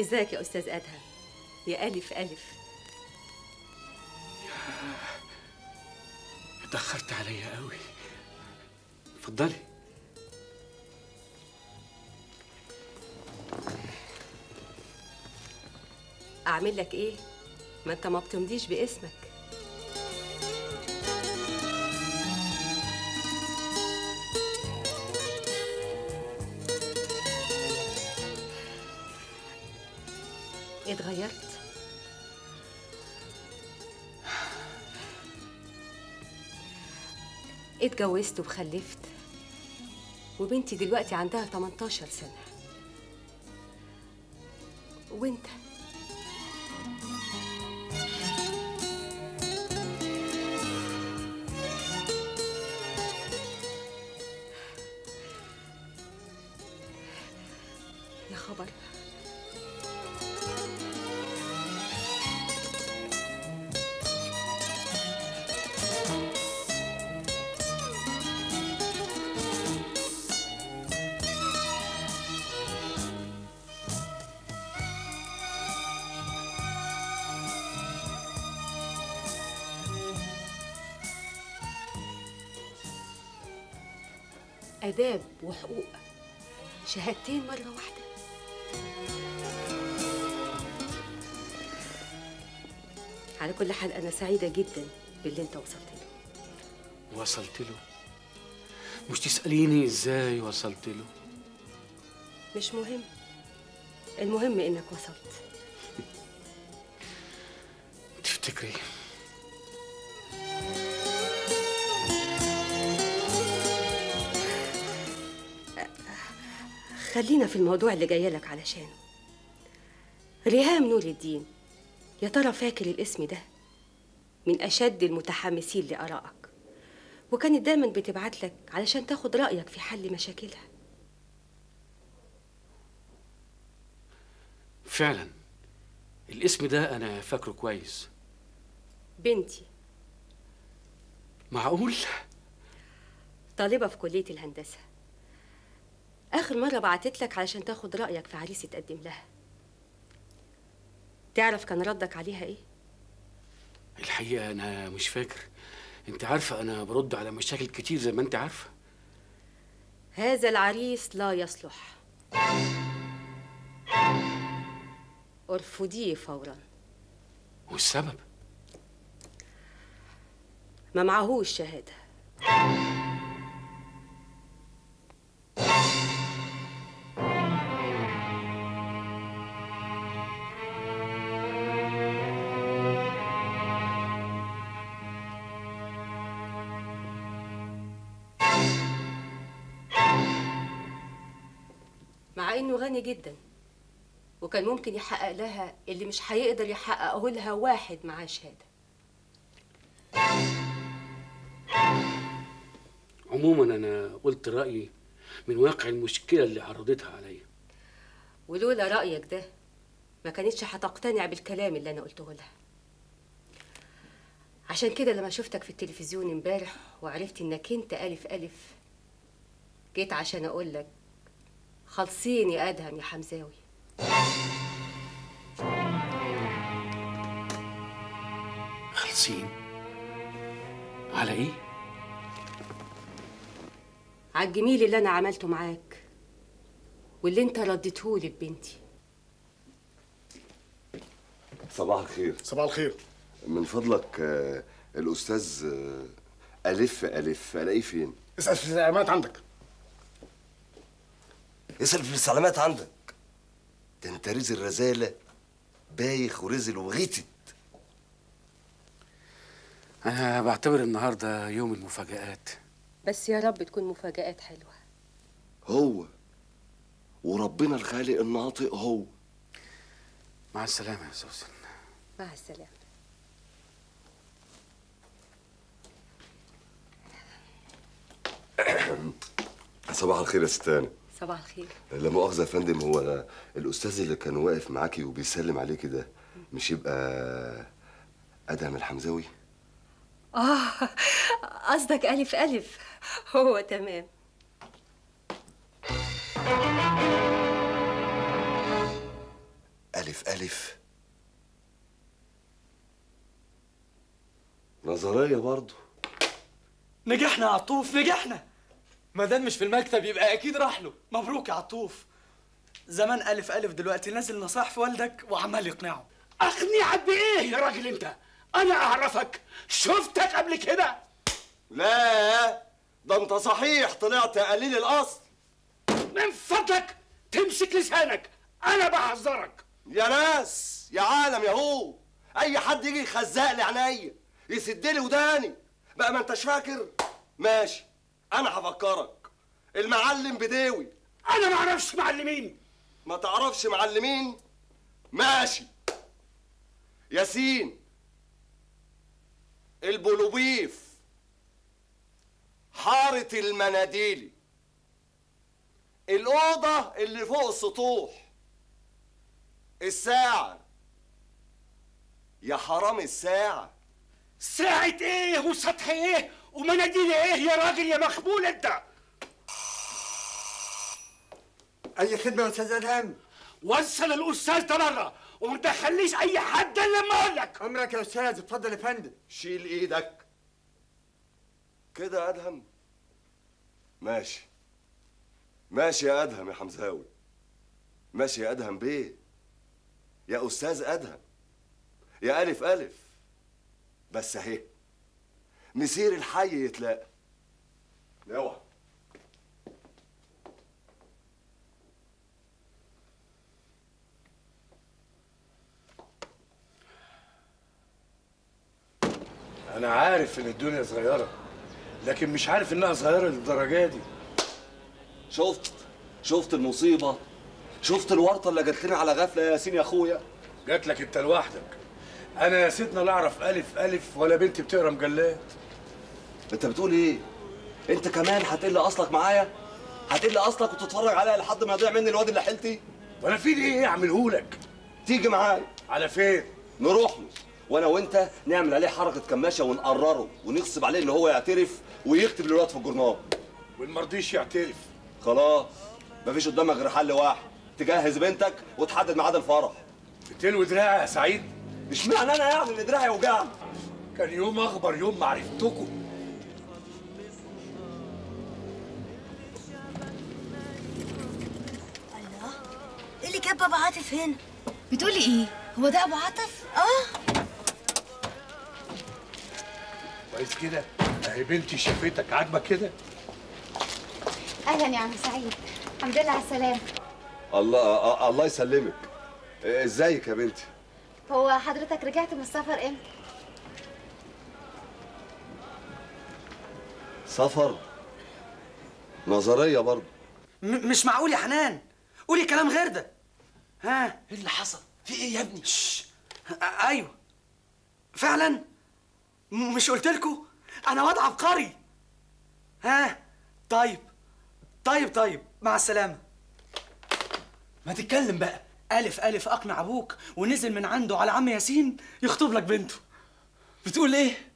إزيك يا أستاذ أدهم؟ يا ألف ألف. اتأخرت عليا قوي اتفضلي. أعمل لك إيه؟ ما أنت ما بتمضيش باسمك. اتغيرت. اتجوزت وخلفت. وبنتي دلوقتي عندها 18 سنة. وانت؟ سعيدة جدا باللي أنت وصلت له. وصلت له؟ مش تسأليني إزاي وصلت له؟ مش مهم. المهم إنك وصلت. تفتكري؟ خلينا في الموضوع اللي جاية لك علشانه. ريهام نور الدين يا ترى فاكر الاسم ده؟ من أشد المتحمسين لآرائك. وكانت دايما بتبعت لك علشان تاخد رأيك في حل مشاكلها. فعلا. الاسم ده أنا فاكره كويس. بنتي. معقول؟ طالبة في كلية الهندسة. آخر مرة بعتت لك علشان تاخد رأيك في عريس تقدم لها. تعرف كان ردك عليها إيه؟ الحقيقة أنا مش فاكر. أنت عارفة أنا برد على مشاكل كتير زي ما أنت عارفة. هذا العريس لا يصلح. أرفضيه فورا. والسبب؟ ما معهوش شهادة. مع إنه غني جدا. وكان ممكن يحقق لها اللي مش هيقدر يحققه لها واحد معاه شهادة. عموما أنا قلت رأيي من واقع المشكلة اللي عرضتها عليا ولولا رأيك ده ما كانتش هتقتنع بالكلام اللي أنا قلته لها. عشان كده لما شفتك في التلفزيون امبارح وعرفت إنك أنت ألف ألف جيت عشان أقول لك خلصيني آدهم يا حمزاوي. خالصين؟ على إيه؟ على الجميل اللي أنا عملته معاك واللي أنت رديتهولي ببنتي. صباح الخير. صباح الخير. من فضلك آه، الأستاذ آه، ألف ألف ألاقيه فين؟ اسأل في عندك. اسأل في الاستعلامات عندك. ده أنت رزل رزالة بايخ ورزل وغتت أنا بعتبر النهاردة يوم المفاجآت. بس يا رب تكون مفاجآت حلوة. هو وربنا الخالق الناطق هو. مع السلامة يا سوسن. مع السلامة. صباح الخير يا ستانة. صباح الخير. لا مؤاخذة يا فندم هو الأستاذ اللي كان واقف معاكي وبيسلم عليكي ده مش يبقى أدهم الحمزاوي؟ آه قصدك ألف ألف. هو تمام. ألف ألف. نظرية برضه. نجحنا يا عطوف نجحنا. ما دام مش في المكتب يبقى أكيد راح له. مبروك يا عطوف. زمان ألف ألف دلوقتي نازل نصايح في والدك وعمال يقنعه. أقنعك بإيه يا راجل أنت؟ أنا أعرفك. شفتك قبل كده؟ لا ده أنت صحيح طلعت قليل الأصل. من فضلك تمسك لسانك. أنا بحذرك. يا ناس يا عالم يا هو. أي حد يجي يخزق لي عينيا يسد لي وداني. بقى ما أنتش فاكر؟ ماشي. أنا هفكرك. المعلم بداوي. أنا ما أعرفش معلمين ما تعرفش معلمين ماشي. ياسين. البلوبيف حارة المناديلي الأوضة اللي فوق السطوح. الساعة. يا حرام الساعة. ساعة إيه وسطح إيه؟ ومناديل إيه يا راجل يا مخبول أنت. أي خدمة يا أستاذ أدهم؟ وصل الأستاذ ده بره وما تخليش أي حد إلا لما أقول لك عمرك يا أستاذ اتفضل يا فندم. شيل إيدك. كده يا أدهم. ماشي. ماشي يا أدهم يا حمزاوي. ماشي يا أدهم بيه؟ يا أستاذ أدهم. يا ألف ألف. بس أهي. مسير الحي يتلاقى. اوعى أنا عارف إن الدنيا صغيرة لكن مش عارف إنها صغيرة للدرجة دي. شفت؟ شفت المصيبة؟ شفت الورطة اللي جات لنا على غفلة يا ياسين يا أخويا؟ جات لك أنت لوحدك. أنا يا سيدنا لا أعرف ألف ألف ولا بنتي بتقرا مجلات. انت بتقول إيه؟ انت كمان هتقل اصلك معايا؟ هتقل اصلك وتتفرج عليا لحد ما يضيع مني الواد اللي حيلتي وأنا في إيه اعمله لك؟ تيجي معايا. على فين؟ نروح. له وأنا وانت نعمل عليه حركة كماشة ونقرره ونغصب عليه ان هو يعترف ويكتب للواد في الجورنال. وان يعترف. خلاص. مفيش قدامك غير حل واحد. تجهز بنتك وتحدد ميعاد الفرح. بتلوي دراعي يا سعيد؟ اشمعنى أنا يعني اللي دراعي يوجعني كان يوم اخبر يوم معرفتكم. اللي جاب بابا عاطف هنا. بتقولي إيه؟ هو ده أبو عاطف؟ آه. كويس كده. أهي بنتي شافتك عاجبك كده. أهلا يا عم سعيد. الحمد لله على السلامة. الله آه، الله يسلمك. إزيك يا بنتي؟ هو حضرتك رجعت من السفر إمتى؟ سفر؟ نظرية برضه. مش معقول يا حنان. قولي كلام غير ده. ها؟ إيه اللي حصل؟ في إيه يا ابني؟ شش. أيوه. فعلا؟ مش قلت لكم أنا واد عبقري. ها؟ طيب. طيب طيب. مع السلامة. ما تتكلم بقى. ألف ألف أقنع أبوك ونزل من عنده على عم ياسين يخطب لك بنته. بتقول إيه؟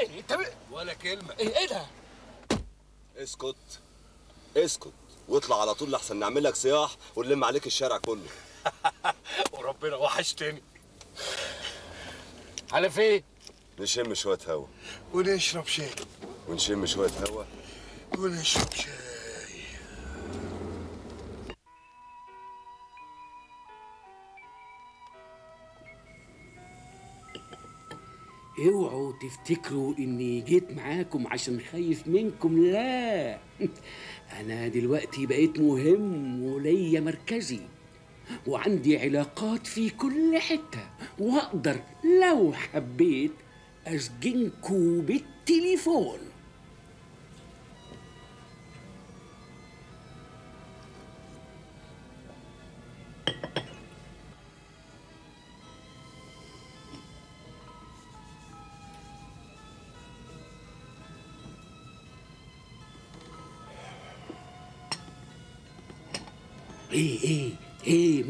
إيه؟ انت ولا كلمة. إيه إيه ده؟ اسكت. اسكت. واطلع على طول لحسن نعمل لك صياح ونلم عليك الشارع كله. وربنا وحشتني. على فين؟ نشم شوية هوا. ونشرب شاي. ونشم شوية هوا. ونشرب شاي. اوعوا تفتكروا اني جيت معاكم عشان خايف منكم لا. أنا دلوقتي بقيت مهم وليا مركزي وعندي علاقات في كل حتة واقدر لو حبيت أسجنكوا بالتليفون.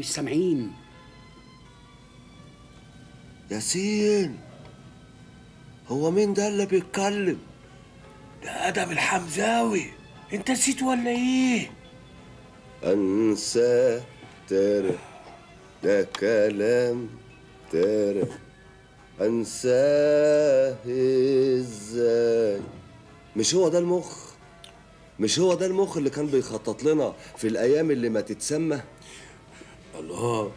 مش سامعين. ياسين هو مين ده اللي بيتكلم؟ ده آدم الحمزاوي. أنت نسيت ولا إيه؟ أنسى ترى ده كلام ترى انساه إزاي؟ مش هو ده المخ؟ مش هو ده المخ اللي كان بيخطط لنا في الأيام اللي ما تتسمى؟ الله.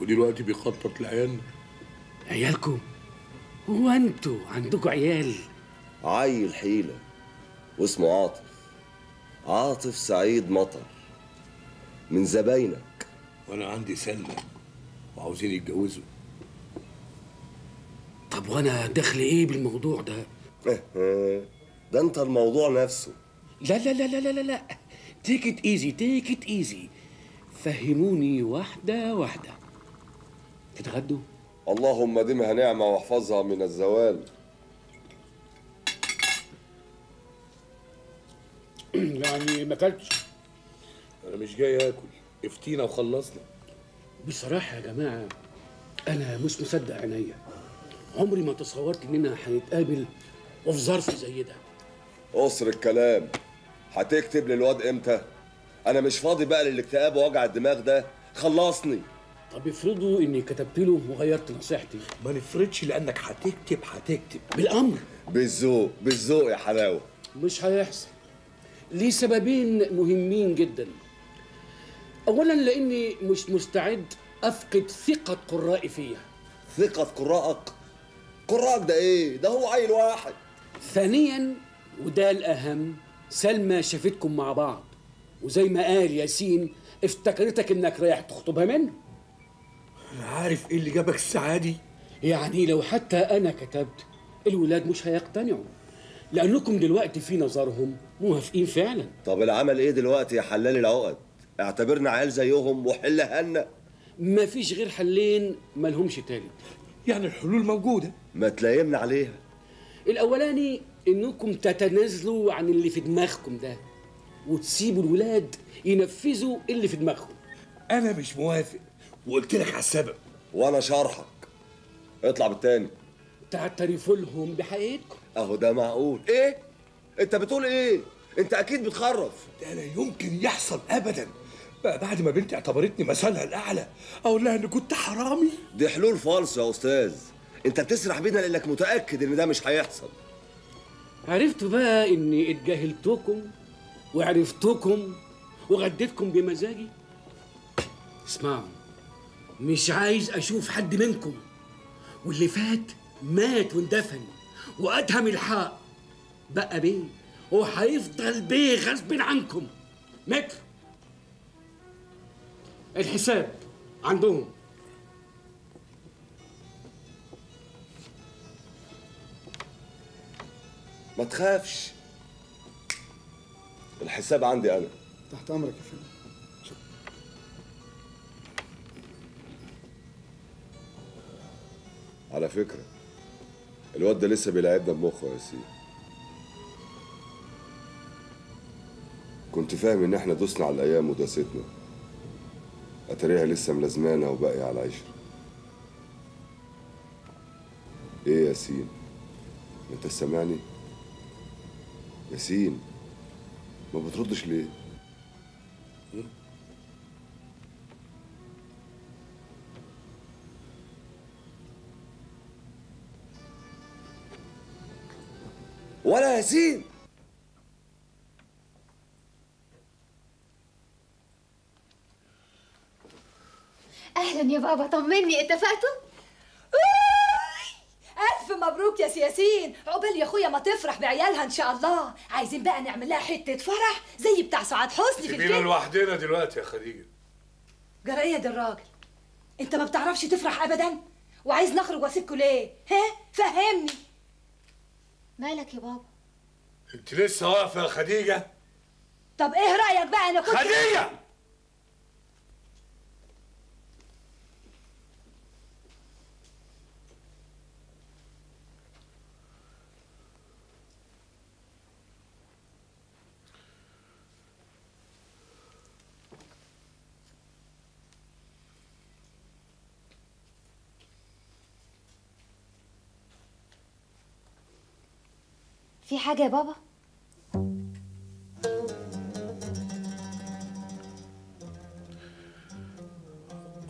ودلوقتي بيخطط لعيالنا عيالكم؟ هو أنتوا؟ عندكم عيال؟ عيل حيلة. واسمه عاطف. عاطف سعيد مطر. من زباينك. وأنا عندي سلة. وعاوزين يتجوزوا. طب وأنا دخل إيه بالموضوع ده؟ ده أنت الموضوع نفسه. لا لا لا لا لا لا. لا take it easy take it easy فهموني واحدة واحدة تتغدوا. اللهم دمها نعمة واحفظها من الزوال. يعني ما اكلتش. أنا مش جاي آكل. افتينا وخلصنا. بصراحة يا جماعة أنا مش مصدق عينيا. عمري ما تصورت إننا هنتقابل وفي ظرف زي ده. قصر الكلام. هتكتب للواد إمتى؟ أنا مش فاضي بقى للاكتئاب ووجع الدماغ ده. خلصني. طب افرضوا إني كتبت له وغيرت نصيحتي. ما نفرضش لأنك هتكتب هتكتب. بالأمر. بالذوق بالذوق يا حلاوة. مش هيحصل. ليه سببين مهمين جدا. أولا لأني مش مستعد أفقد ثقة قرائي فيا ثقة قرائك قرائك ده إيه؟ ده هو عيل واحد. ثانيا وده الأهم سلمى شافتكم مع بعض. وزي ما قال ياسين افتكرتك إنك رايح تخطبها منه أنا عارف إيه اللي جابك الساعة دي. يعني لو حتى أنا كتبت الولاد مش هيقتنعوا لأنكم دلوقتي في نظرهم موافقين فعلا. طب العمل إيه دلوقتي يا حلال العقد؟ اعتبرنا عيال زيهم وحلها لنا مفيش غير حلين ملهمش تالت يعني الحلول موجودة. ما تلايمنا عليها. الأولاني إنكم تتنازلوا عن اللي في دماغكم ده. وتسيبوا الولاد ينفذوا اللي في دماغهم. أنا مش موافق. وقلت لك على السبب. وأنا شرحك. اطلع بالتاني. تعترفوا لهم بحقيقتكم. أهو ده معقول. إيه؟ أنت بتقول إيه؟ أنت أكيد بتخرف. ده لا يمكن يحصل ابدا. بقى بعد ما بنتي اعتبرتني مثلها الأعلى أقول لها إن كنت حرامي. دي حلول فالص يا أستاذ. أنت بتسرح بينا لأنك متأكد إن ده مش هيحصل. عرفتوا بقى إني اتجاهلتكم وعرفتكم وغديتكم بمزاجي؟ اسمعوا مش عايز أشوف حد منكم. واللي فات مات واندفن وأدهم الحق. بقى بيه وهيفضل بيه غصب عنكم. متر الحساب عندهم. ما تخافش. الحساب عندي أنا. تحت أمرك يا فندم. على فكرة الواد ده لسه بيلعبنا بمخه يا ياسين كنت فاهم إن إحنا دوسنا على الأيام وداستنا. أتاريها لسه ملازمانا وباقي على العشرة. إيه يا ياسين أنت سامعني؟ ياسين ما بتردش ليه؟ ولا ياسين أهلا يا بابا طمني اتفقتوا؟ ألف مبروك يا سياسين عقبال يا أخويا ما تفرح بعيالها إن شاء الله. عايزين بقى نعمل لها حتة فرح زي بتاع سعاد حسني في الفيلم. لوحدنا دلوقتي يا خديجة. جرى إيه يا ده الراجل؟ أنت ما بتعرفش تفرح أبدا؟ وعايز نخرج وأسيبكوا ليه؟ ها؟ فهمني. مالك يا بابا؟ أنت لسه واقفة يا خديجة؟ طب إيه رأيك بقى؟ أنا كنت خديجة! في حاجة يا بابا؟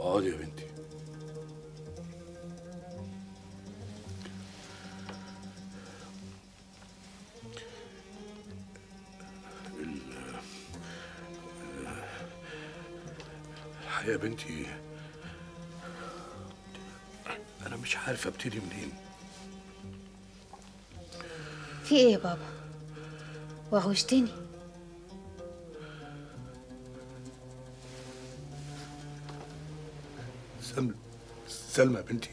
اقعدي يا بنتي. ال- الحقيقة يا بنتي أنا مش عارف أبتدي منين. في إيه يا بابا؟ وغوشتني سلمى سلمى يا بنتي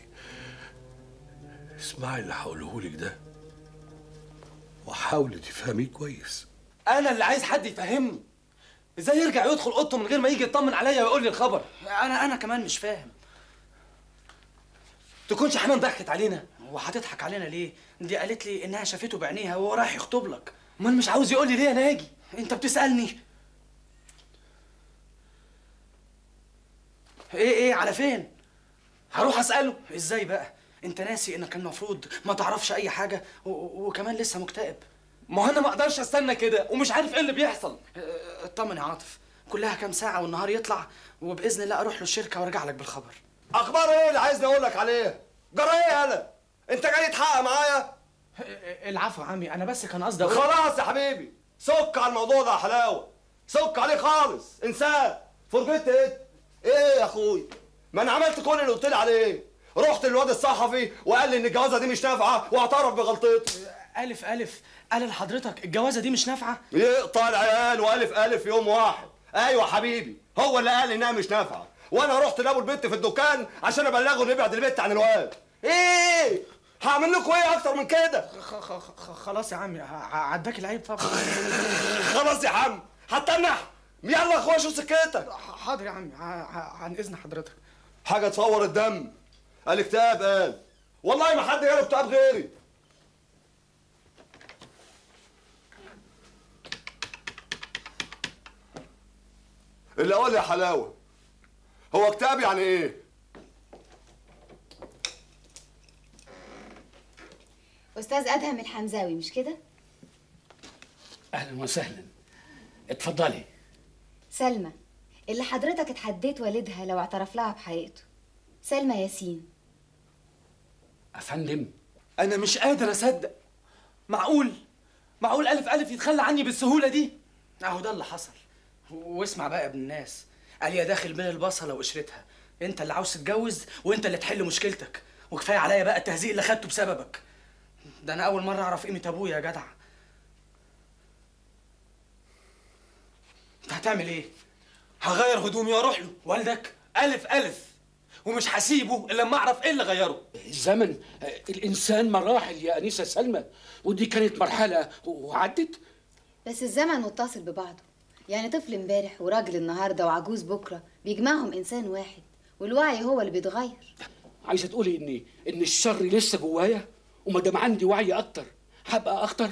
اسمعي اللي هقوله لك ده وحاولي تفهميه كويس. أنا اللي عايز حد يفهمني. إزاي يرجع يدخل أوضته من غير ما يجي يطمن عليا ويقول لي الخبر؟ أنا أنا كمان مش فاهم. تكونش حنان ضحكت علينا. وهتضحك علينا ليه؟ دي قالت لي إنها شافته بعينيها وهو رايح يخطب لك. أمال مش عاوز يقول لي ليه أنا أجي أنت بتسألني. إيه إيه على فين؟ هروح أسأله. إزاي بقى؟ أنت ناسي إنك المفروض ما تعرفش أي حاجة وكمان لسه مكتئب. ما أنا ما أقدرش أستنى كده ومش عارف إيه اللي بيحصل. أه، اطمن يا عاطف. كلها كام ساعة والنهار يطلع وبإذن الله أروح له الشركة وأرجع لك بالخبر. أخبار إيه اللي عايزني أقول لك عليه؟ جرى إيه أنا انت جاي تحقق معايا؟ العفو يا عمي أنا بس كان قصدي خلاص يا حبيبي سك على الموضوع ده يا حلاوة سك عليه خالص انساه فرجت إيه إيه يا أخوي؟ ما أنا عملت كل اللي قلت لي عليه. رحت للواد الصحفي وقال لي إن الجوازة دي مش نافعة واعترف بغلطته. ألف ألف قال لحضرتك الجوازة دي مش نافعة؟ يقطع العيال وألف ألف يوم واحد. أيوه حبيبي هو اللي قال إنها مش نافعة. وأنا رحت لأبو البت في الدكان عشان أبلغه إنه يبعد البت عن الواد. إيه؟ هعمل لكم إيه أكتر من كده؟ خلاص يا ه- عداك العيب خلاص يا عم هتنح يلا يا اخويا شو سكتك؟ حاضر يا عمي ع- ع- عن اذن حضرتك. حاجة تصور الدم. قال قال. والله ما حد جاله اكتئاب غيري. اللي قال يا حلاوة هو اكتئاب يعني إيه؟ أستاذ أدهم الحمزاوي مش كده؟ أهلا وسهلا. اتفضلي. سلمى اللي حضرتك اتحديت والدها لو اعترف لها بحقيقته. سلمى ياسين. أفندم. أنا مش قادر أصدق. معقول؟ معقول ألف ألف يتخلى عني بالسهولة دي؟ أهو ده اللي حصل. واسمع بقى يا ابن الناس. قال يا داخل بين البصلة وقشرتها. أنت اللي عاوز تتجوز وأنت اللي تحل مشكلتك. وكفاية عليا بقى التهزيق اللي خدته بسببك. ده أنا أول مرة أعرف قيمة أبويا يا جدع. أنت هتعمل إيه؟ هغير هدومي وأروح له. والدك ألف ألف. ومش هسيبه إلا لما أعرف إيه اللي غيره. الزمن الإنسان مراحل يا انسه سلمى. ودي كانت مرحلة وعدت. بس الزمن متصل ببعضه. يعني طفل امبارح وراجل النهارده وعجوز بكرة بيجمعهم إنسان واحد والوعي هو اللي بيتغير. عايزة تقولي ان إن الشر لسه جوايا؟ وما دام عندي وعي أكتر هبقى أخطر.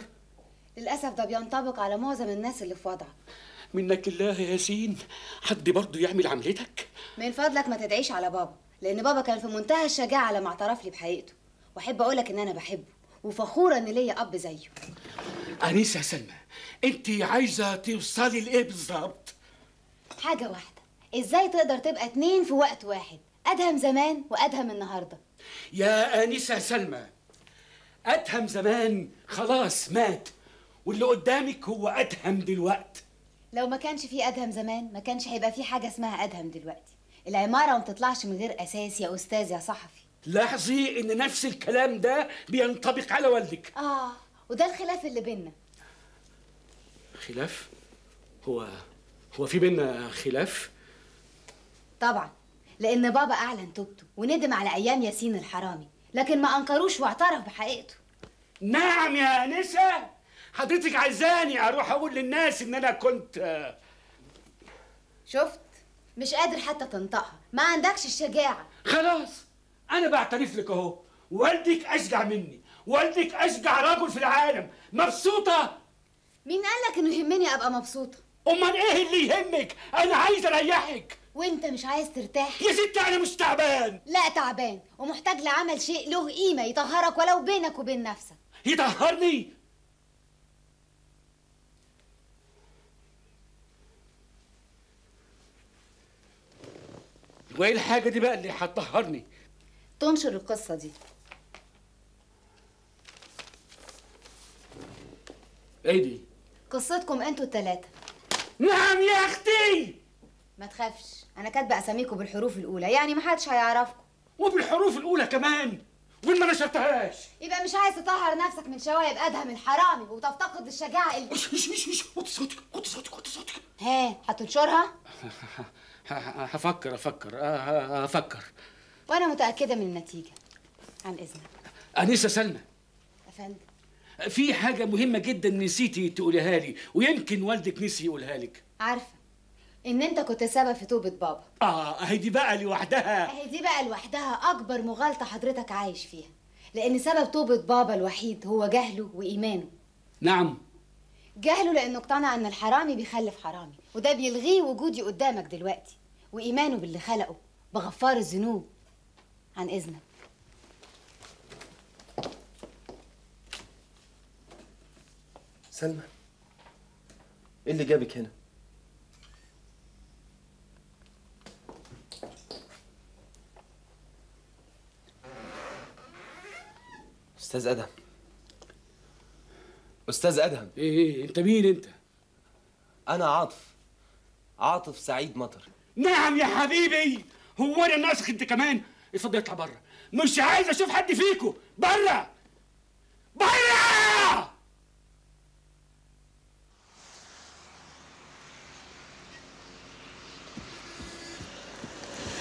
للأسف ده بينطبق على معظم الناس اللي في وضعك. منك الله يا ياسين حد برضه يعمل عملتك من فضلك ما تدعيش على بابا لأن بابا كان في منتهى الشجاعة لما اعترف لي بحقيقته. وأحب أقولك إن أنا بحبه وفخوره إن ليا أب زيه. انسه سلمى أنت عايزة توصلي لإيه بالظبط؟ حاجة واحدة إزاي تقدر تبقى اتنين في وقت واحد؟ أدهم زمان وأدهم النهارده. يا انسه سلمى اتهم زمان خلاص مات واللي قدامك هو اتهم دلوقت لو ما كانش في أدهم زمان ما كانش هيبقى في حاجة اسمها أدهم دلوقتي. العمارة ما بتطلعش من غير أساس يا أستاذ يا صحفي. لاحظي إن نفس الكلام ده بينطبق على والدك. آه وده الخلاف اللي بينا خلاف؟ هو هو في بينا خلاف؟ طبعا لأن بابا أعلن توبته وندم على أيام ياسين الحرامي. لكن ما أنكروش واعترف بحقيقته. نعم يا أنسة. حضرتك عايزاني أروح أقول للناس إن أنا كنت آه، شفت؟ مش قادر حتى تنطقها. ما عندكش الشجاعة. خلاص أنا بعترف لك أهو. والدك أشجع مني. والدك أشجع رجل في العالم. مبسوطة؟ مين قالك إنه يهمني أبقى مبسوطة؟ أمال إيه اللي يهمك؟ أنا عايز أريحك. وانت مش عايز ترتاح؟ يا ستي أنا مش تعبان. لا تعبان ومحتاج لعمل شيء له قيمة يطهرك ولو بينك وبين نفسك. يطهرني؟ وإيه الحاجة دي بقى اللي هتطهرني؟ تنشر القصة دي. إيه دي؟ قصتكم أنتوا التلاتة. نعم يا أختي! ما تخافش. أنا كاتبة أساميكم بالحروف الأولى يعني محدش هيعرفكم. وبالحروف الأولى كمان. وين ما نشرتهاش؟ يبقى مش عايز تطهر نفسك من شوايب أدهم الحرامي وتفتقد الشجاعة اللي وطي صوتك وطي صوتك وطي صوتك. ها هتنشرها هفكر أفكر آه، آه، أفكر وأنا متأكدة من النتيجة عن إذنك. انسه سلمى. أفندم. في حاجة مهمة جدا نسيتي تقوليها لي ويمكن والدك نسي يقولها لك. عارفة. إن أنت كنت سبب في توبة بابا. آه أهي دي بقى لوحدها. أهي دي بقى لوحدها أكبر مغالطة حضرتك عايش فيها. لأن سبب توبة بابا الوحيد هو جهله وإيمانه. نعم. جهله لأنه اقتنع إن الحرامي بيخلف حرامي وده بيلغيه وجودي قدامك دلوقتي. وإيمانه باللي خلقه بغفار الذنوب عن إذنك. سلمى إيه اللي جابك هنا؟ أستاذ أدهم. أستاذ أدهم. إيه إيه أنت مين أنت؟ أنا عاطف. عاطف سعيد مطر. نعم يا حبيبي. هو أنا ناقصك انت كمان؟ اتفضل اطلع بره. مش عايز أشوف حد فيكم بره! بره!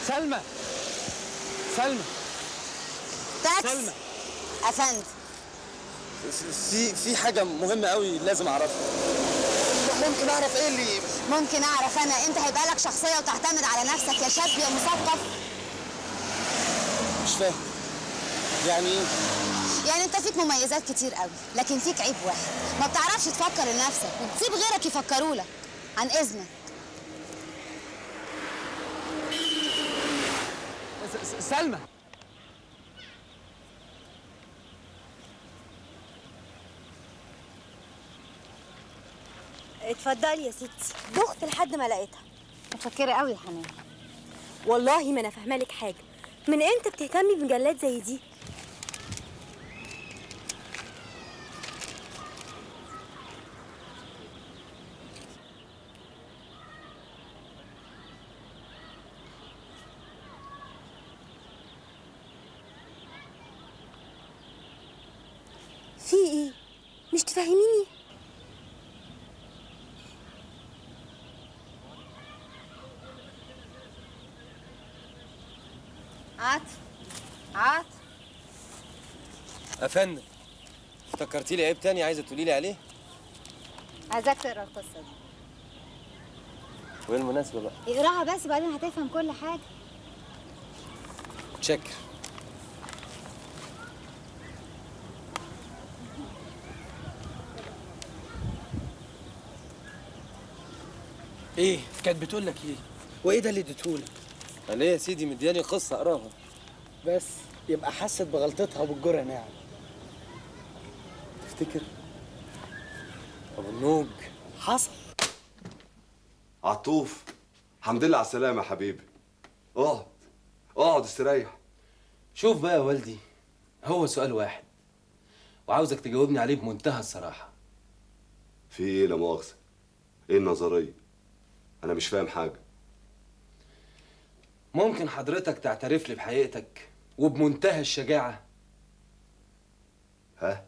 سلمى. سلمى. تاكس سلمى. افندي في في حاجة مهمة قوي لازم أعرفها. ممكن أعرف إيه اللي ممكن أعرف أنا؟ أنت هيبقى لك شخصية وتعتمد على نفسك يا شاب يا مثقف. مش فاهم. يعني إيه؟ يعني أنت فيك مميزات كتير قوي لكن فيك عيب واحد. ما بتعرفش تفكر لنفسك وبتسيب غيرك يفكروا لك عن إذنك. سلمى. اتفضلي يا ستي دخت لحد ما لقيتها. متشكرة قوي يا حنان. والله ما أنا فاهمة لك حاجة. من إمتى بتهتمي بمجلات زي دي في إيه مش تفهميني عاطف عاطف افندم افتكرتي لي عيب تاني عايزة تقولي لي عليه؟ عايزاك تقرأ القصة دي. وإيه المناسبة بقى؟ اقرأها بس بعدين هتفهم كل حاجة. تشكر إيه؟ كانت بتقول لك إيه؟ وإيه ده اللي اديتهولك ليه يا سيدي مدياني قصة أقراها. بس يبقى حست بغلطتها وبالجرة ناعم تفتكر؟ ابو النوج حصل. عطوف الحمد لله على السلامة يا حبيبي. اقعد اقعد استريح. شوف بقى يا والدي هو سؤال واحد وعاوزك تجاوبني عليه بمنتهى الصراحة. في إيه لا مؤاخذة؟ إيه النظرية؟ أنا مش فاهم حاجة. ممكن حضرتك تعترف لي بحقيقتك وبمنتهى الشجاعة؟ ها؟